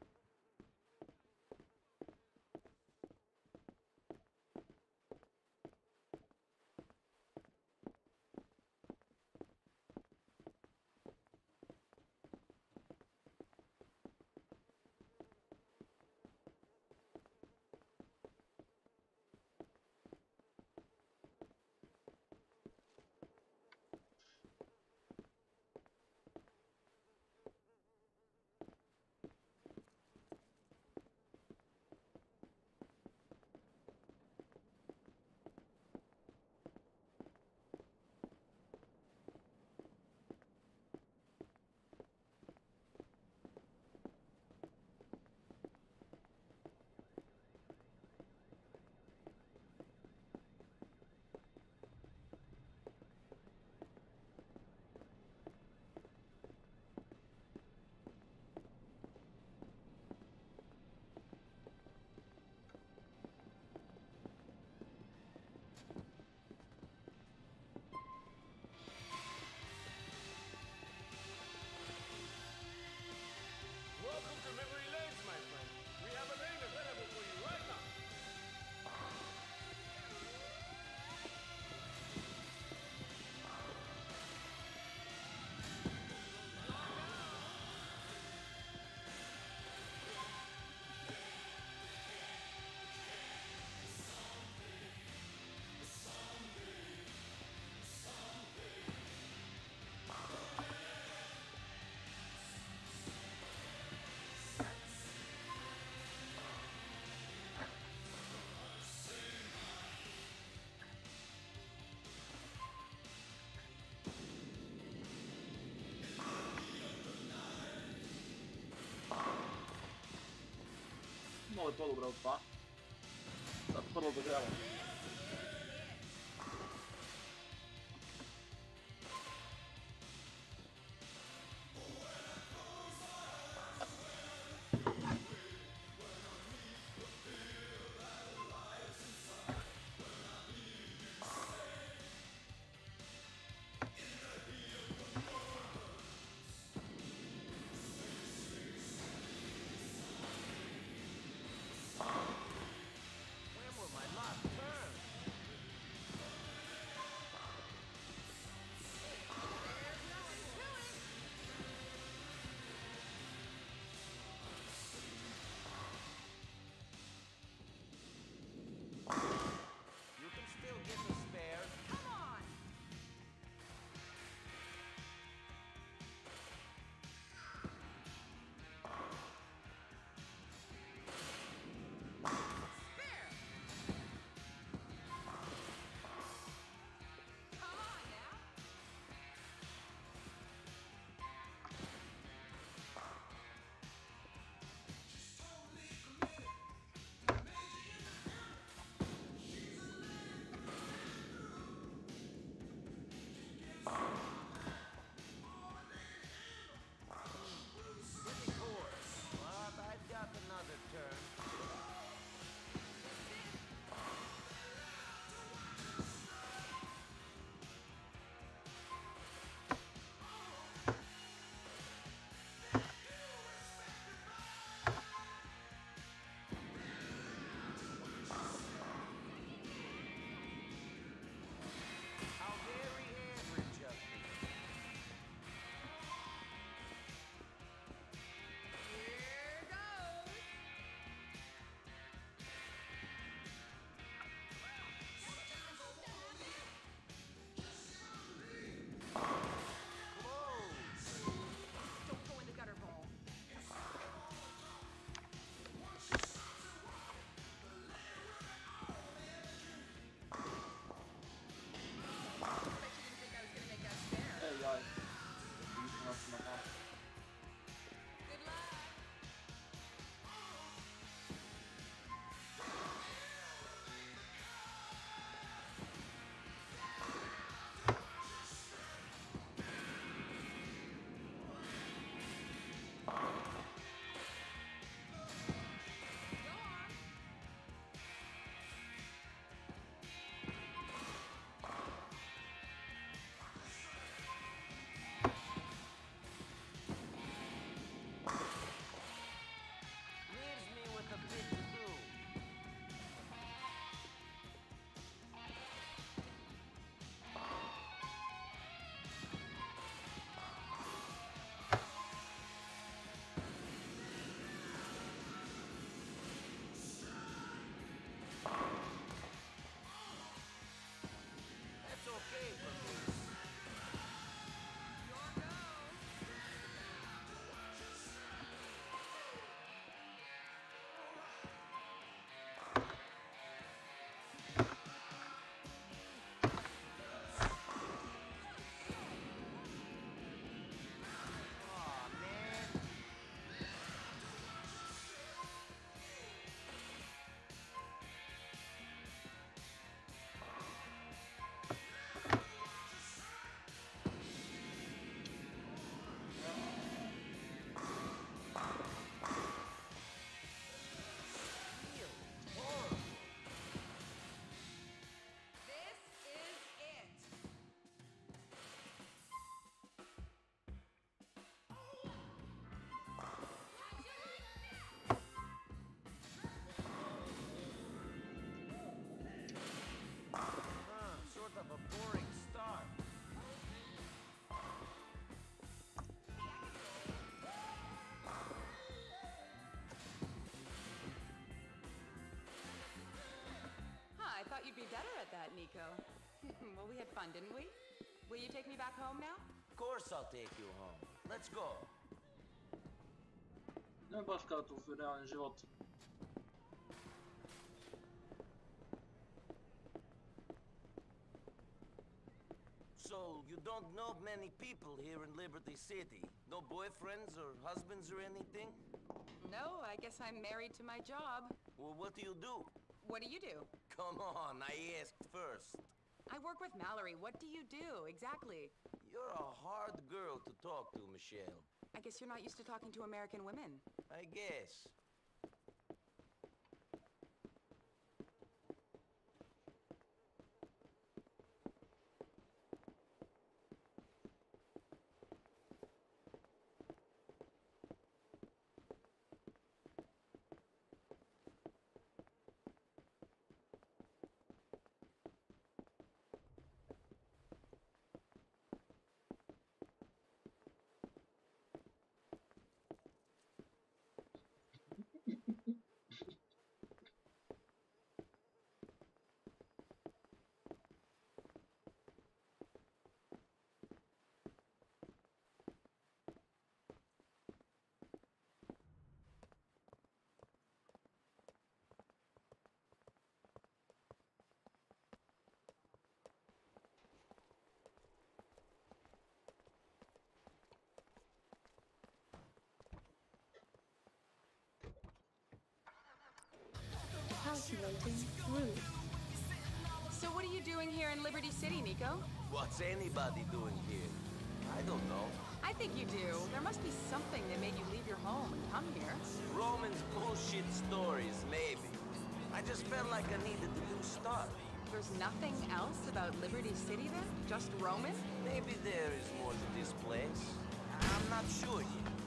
е то-добре от това. Тата първо обиграва. Thought you'd be better at that, Niko. [LAUGHS] well, we had fun, didn't we? Will you take me back home now? Of course I'll take you home. Let's go. Ne baš kao to u realni život. So, you don't know many people here in Liberty City? No boyfriends or husbands or anything? No, I guess I'm married to my job. Well, what do you do? What do you do? Come on, I asked first. I work with Mallorie. What do you do, exactly? You're a hard girl to talk to, Michelle. I guess you're not used to talking to American women. I guess. Calculating route. So what are you doing here in Liberty City, Niko? What's anybody doing here? I don't know. I think you do. There must be something that made you leave your home and come here. Roman's bullshit stories, maybe. I just felt like I needed a new start. There's nothing else about Liberty City then? Just Roman? Maybe there is more to this place. I'm not sure yet.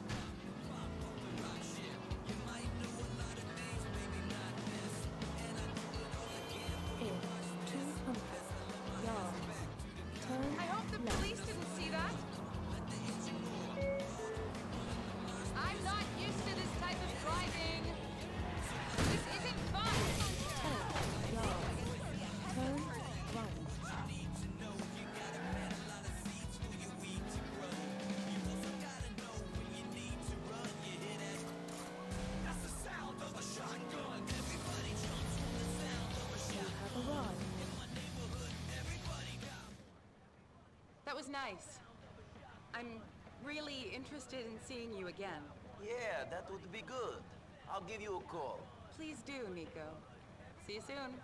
Nice. I'm really interested in seeing you again. Yeah, that would be good. I'll give you a call. Please do, Niko. See you soon.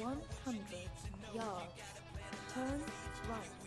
100 yards. Turn right.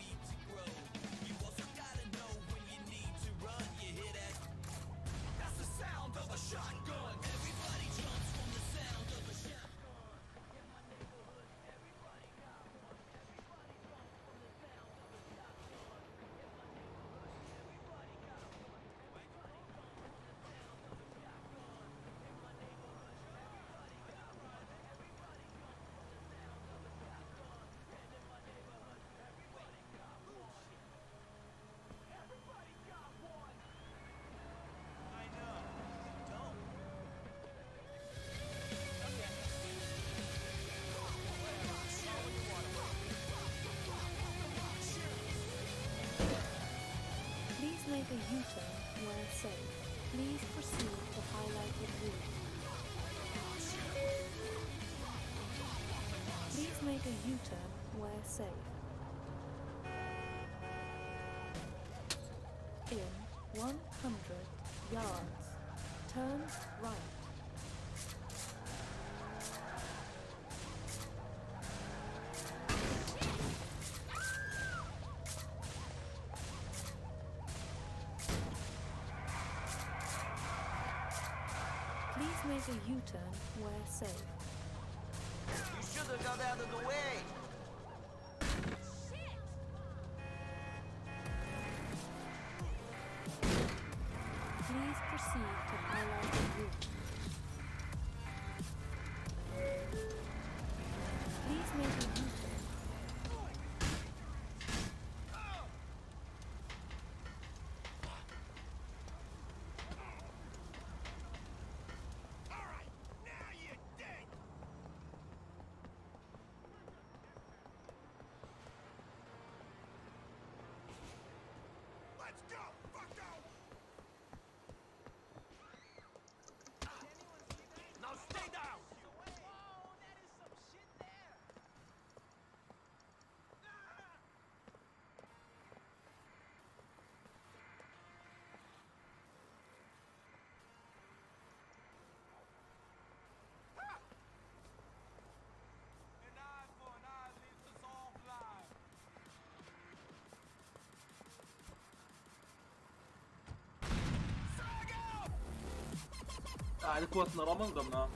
U-turn where safe. Please proceed to highlighted route. Please make a U-turn where safe. In 100 yards, turn right. A U-turn where safe. You should have got out of the way. Ah, de quoi tenir en main, comme là.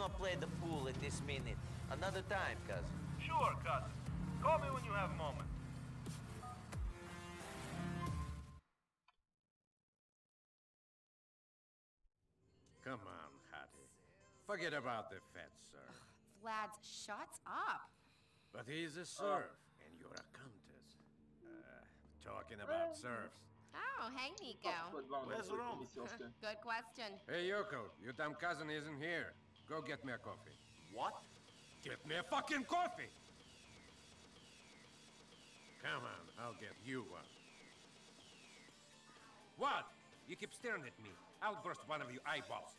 I cannot play the pool at this minute. Another time, cousin. Sure, cousin. Call me when you have a moment. Come on, Hattie. Forget about the fat sir. Vlad, shut up. But he's a serf, and you're a countess. Uh, talking about serfs. Oh, hey, Niko. Where's Rome? [LAUGHS] Good question. Hey, Yoko, your damn cousin isn't here. Go get me a coffee. What? Get me a fucking coffee! Come on, I'll get you one. What? You keep staring at me. I'll burst one of your eyeballs.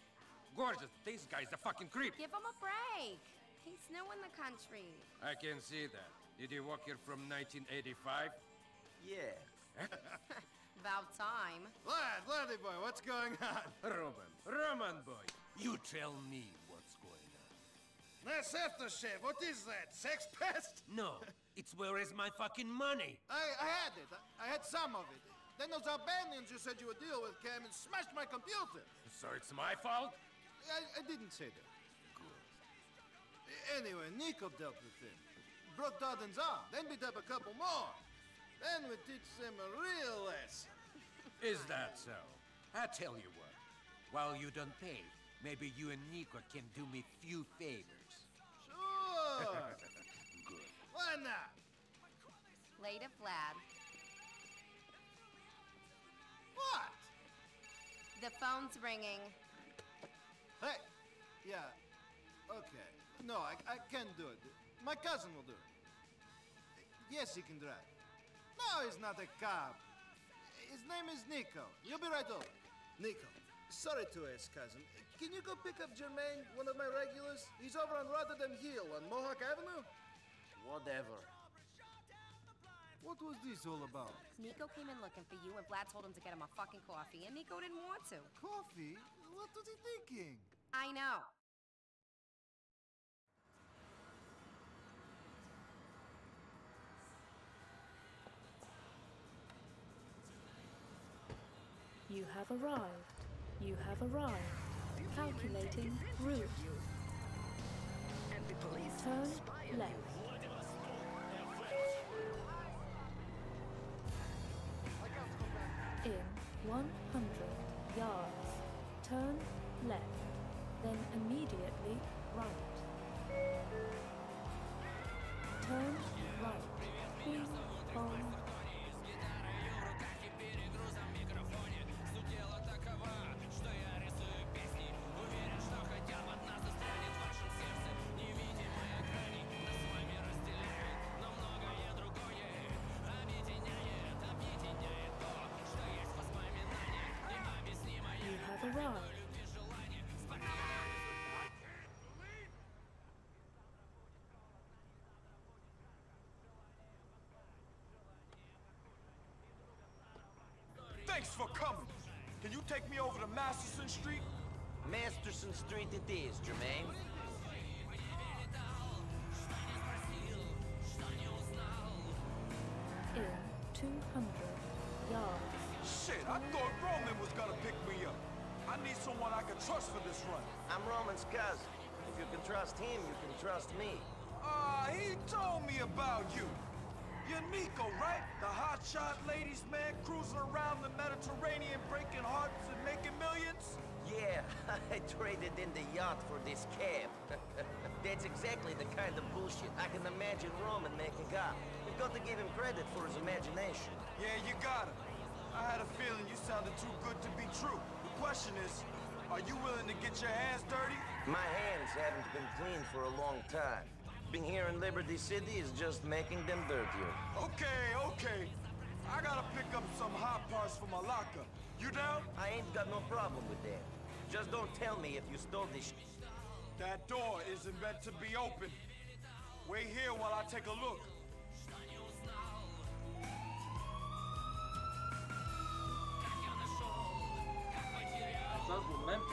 Gorgeous, this guy's a fucking creep. Give him a break. He's new in the country. I can see that. Did you walk here from 1985? Yeah. [LAUGHS] About time. Vlad, Vladdy boy, what's going on? Roman, Roman boy, you tell me what's going on. That's aftershave. What is that? Sex pest? [LAUGHS] No, it's where is my fucking money? I, I had it. I, I had some of it. Then those Albanians you said you would deal with came and smashed my computer. So it's my fault? I, I didn't say that. Good. Anyway, Niko dealt with him. Broke Dardan's arm, then beat up a couple more. Then we teach them a real lesson. [LAUGHS] Is that so? I tell you what, while you don't pay, maybe you and Niko can do me few favors. Phone's ringing. Hey. Yeah. Okay. No, I, I can't do it. My cousin will do it. Yes, he can drive. No, he's not a cop. His name is Niko. You'll be right over. Niko, sorry to ask, cousin. Can you go pick up Jermaine, one of my regulars? He's over on Rotterdam Hill on Mohawk Avenue. Whatever. What was this all about? Niko came in looking for you, and Vlad told him to get him a fucking coffee, and Niko didn't want to. Coffee? What was he thinking? I know. You have arrived. You have arrived. Calculating route. Turn left. 100 yards, turn left, then immediately right. Turn Thanks for coming. Can you take me over to Masterson Street? Masterson Street it is, Jermaine. In 200 yards. Shit, I thought Roman was gonna pick me up. I need someone I can trust for this run. I'm Roman's cousin. If you can trust him, you can trust me. Ah, he told me about you. You're Niko, right? The hotshot ladies man cruising around the Mediterranean breaking hearts and making millions? Yeah, [LAUGHS] I traded in the yacht for this cab. [LAUGHS] That's exactly the kind of bullshit I can imagine Roman making up. You've got to give him credit for his imagination. Yeah, you got it. I had a feeling you sounded too good to be true. The question is, are you willing to get your hands dirty? My hands haven't been clean for a long time. Being here in Liberty City is just making them dirtier. Okay, okay. I gotta pick up some hot parts for my locker. You down? I ain't got no problem with that. Just don't tell me if you stole this That door isn't meant to be open. Wait here while I take a look.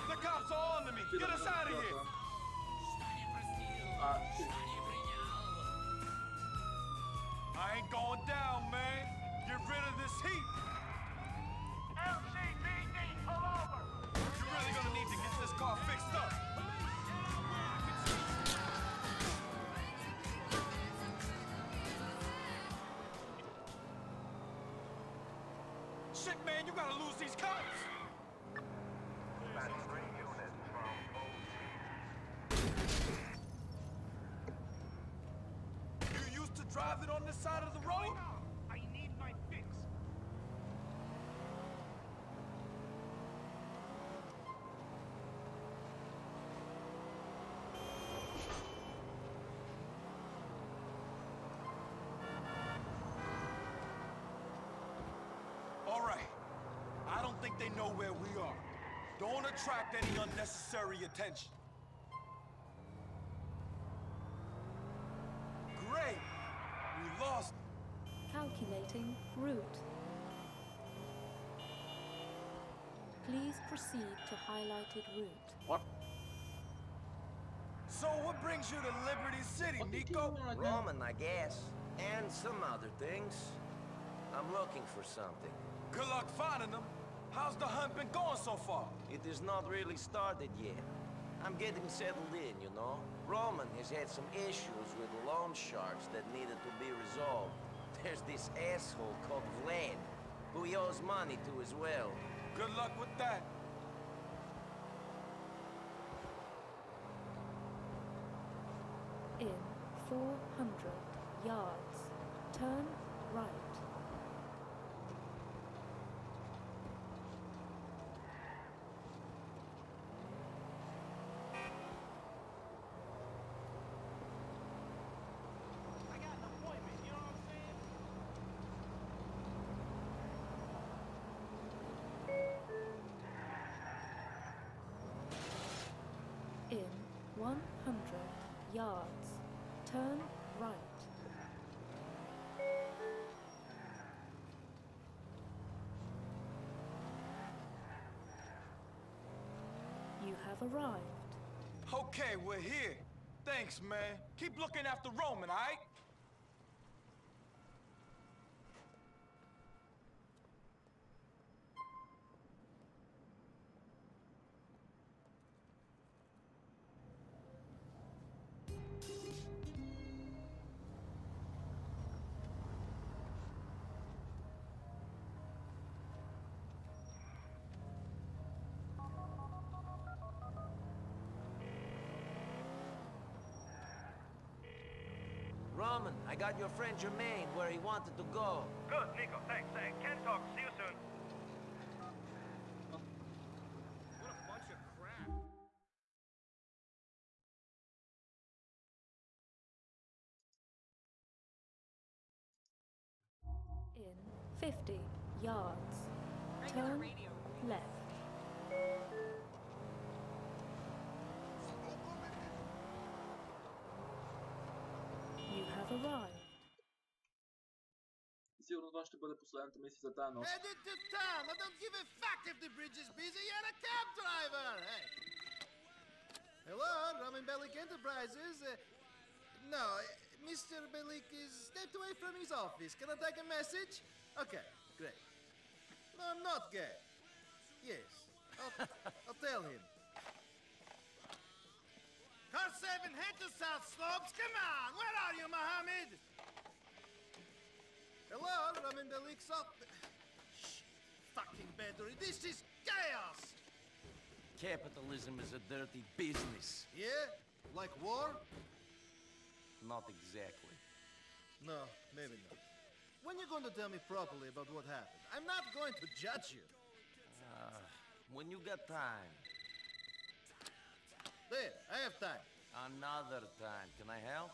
The cops are on to me! Get us out of here! Uh, Shit, man, you gotta lose these cops. You used to driving on this side of the road? I need my fix. All right. I don't think they know where we are. Don't attract any unnecessary attention. Great. We lost. Calculating route. Please proceed to highlighted route. What? So what brings you to Liberty City, Niko? Roman, I guess. And some other things. I'm looking for something. Good luck finding them. How's the hunt been going so far? It is not really started yet. I'm getting settled in, you know? Roman has had some issues with loan sharks that needed to be resolved. [LAUGHS] There's this asshole called Vlad, who he owes money to as well. Good luck with that. In 400 yards, turn right. In 100 yards, turn right. You have arrived. Okay, we're here. Thanks, man. Keep looking after Roman, all right? Roman. I got your friend Jermaine where he wanted to go. Good, Niko, thanks. Uh, Ken talk. See you soon. What a bunch of crap. In 50 yards. Turn left. You have arrived сигурно това ще бъде последната мисия за тази нощ. Headed to town! I don't give a fuck if the bridge is busy, you're a cab driver! Hey. Hello, Roman Bellic Enterprises. Uh, no, uh, Mr. Bellic is stepped away from his office. Can I take a message? Okay, great. No, I'm not gay. Yes, I'll, I'll tell him. Car 7, head to South Slopes. Come on, where are you, Mohammed? Hello, Roman Bellic's up. Shh, fucking battery. This is chaos. Capitalism is a dirty business. Yeah? Like war? Not exactly. No, maybe not. When you going to tell me properly about what happened? I'm not going to judge you. Uh, when you got time. There, I have time. Another time. Can I help?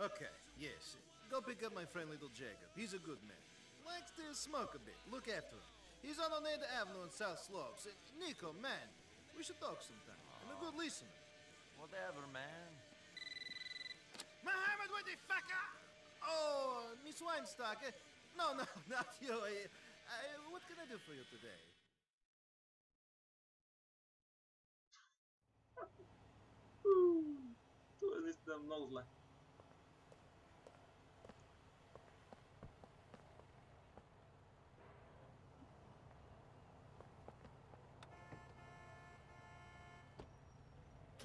Okay, yes. Go pick up my friend Little Jacob. He's a good man. Likes to smoke a bit. Look after him. He's on Oneida Avenue in South Slopes. Eh, Niko, man, we should talk sometime. I'm a good oh. listener. Whatever, man. Mohammed what the fucker! Ah? Oh, uh, Miss Weinstock. Eh? No, no, [LAUGHS] not you. I, I, what can I do for you today? Кто из нас знает?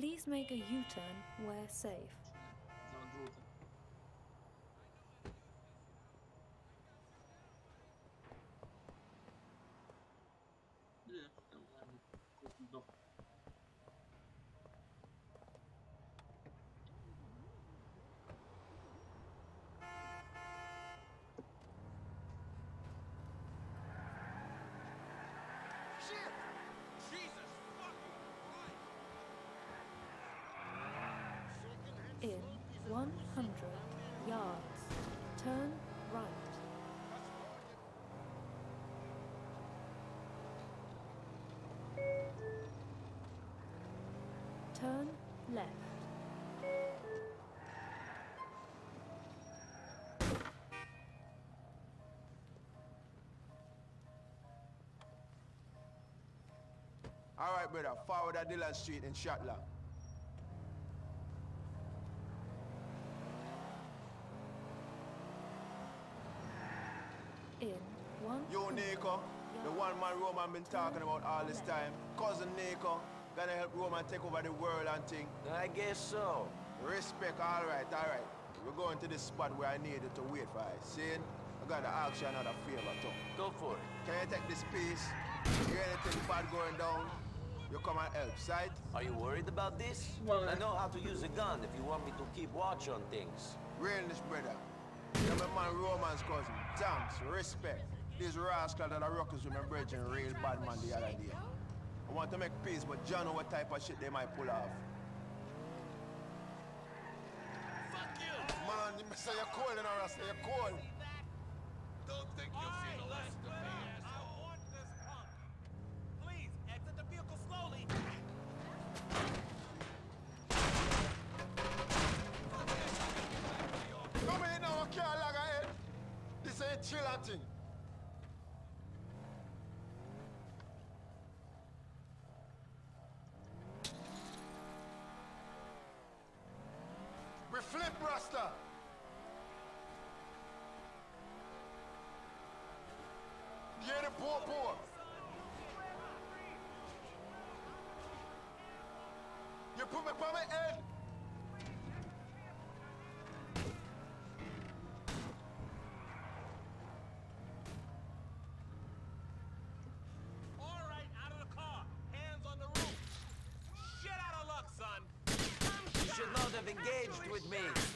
Please make a U-turn where safe. 100 yards. Turn right. Turn left. All right, brother. Forward at Dillon Street in Schottler. In one. You, Niko, the one man Roman been talking about all this time. Cousin Niko, gonna help Roman take over the world and thing. I guess so. Respect, all right, all right. We're going to this spot where I need you to wait for us. See? I gotta ask you another favor, too. Go for it. Can you take this piece? Hear anything bad going down? You come and help, sight? Are you worried about this? I know how to use a gun if you want me to keep watch on things. Realness, brother. You're my man Roman's cousin. Thanks, respect. These rascal that are rockers with my brethren real bad man the other day. I want to make peace, but John know what type of shit they might pull off. Fuck you! Man, you say you're cold in our you're cold. Don't think you'll of luck, son. You should not have engaged with me.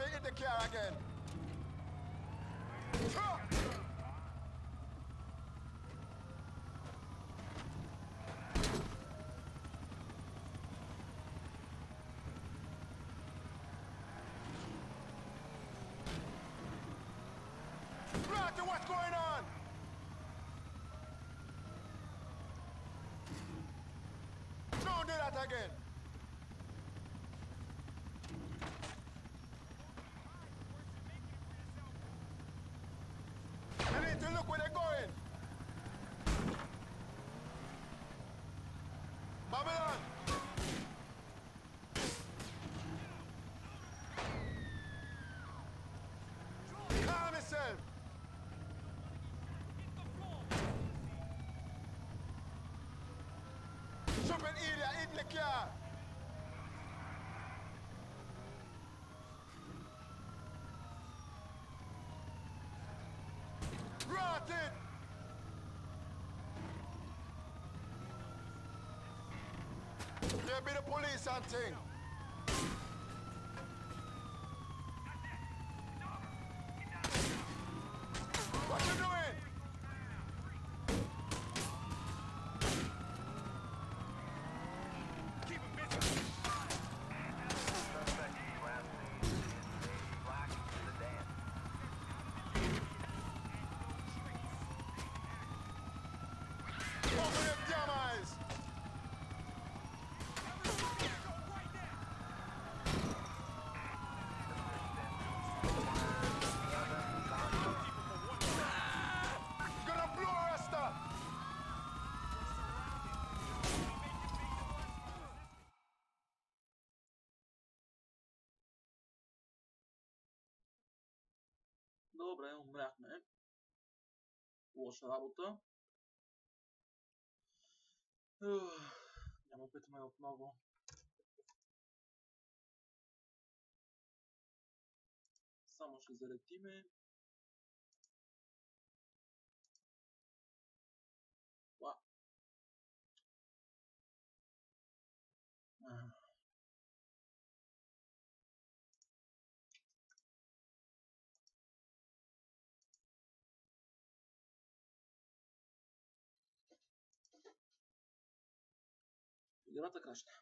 If the car again. Throw. What's going on? Don't do that again. You need to look where they're going. Babylon. Calm yourself. Stupid idiot, in the car. Rot! There be the police and. Лоша работа. Няма опитаме отново. Само ще залетиме. Yonata kaçtı.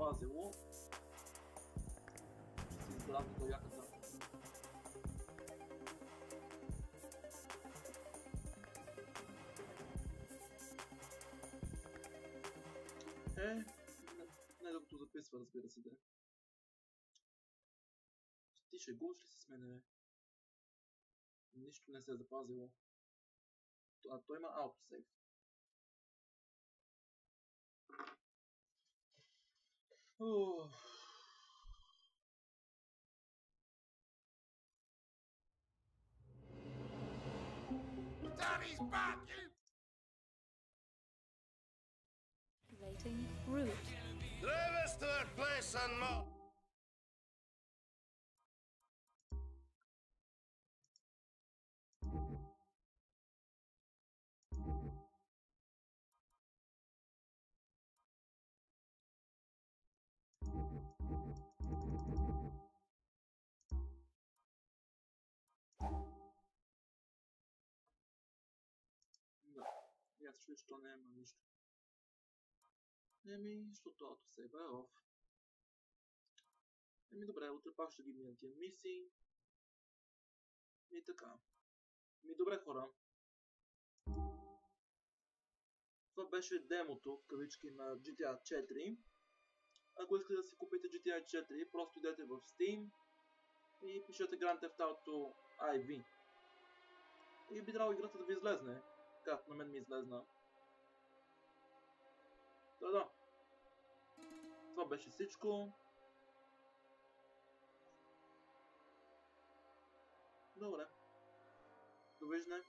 Запазило, ще си избравя до яката. Е, не, докато записва, разбира се, да. Ти ще губиш ли се с мене? Нищо не се е запазило. А той има autosave. Ух. Daddy's back! Activating route. Drive us to that place and more. Лично няма нищо. Еми, защото автосейва е off. Еми добре, утре пак ще ги минем тия мисии. И така. Ми добре хора. Това беше демото, в кавички на GTA 4. Ако искате да си купите GTA 4, просто идете в Steam и пишете Grand Theft Auto IV. И би трябвало играта да ви излезне, както на мен ми излезна. Да, да. Това беше всичко. Добре. Довиждане.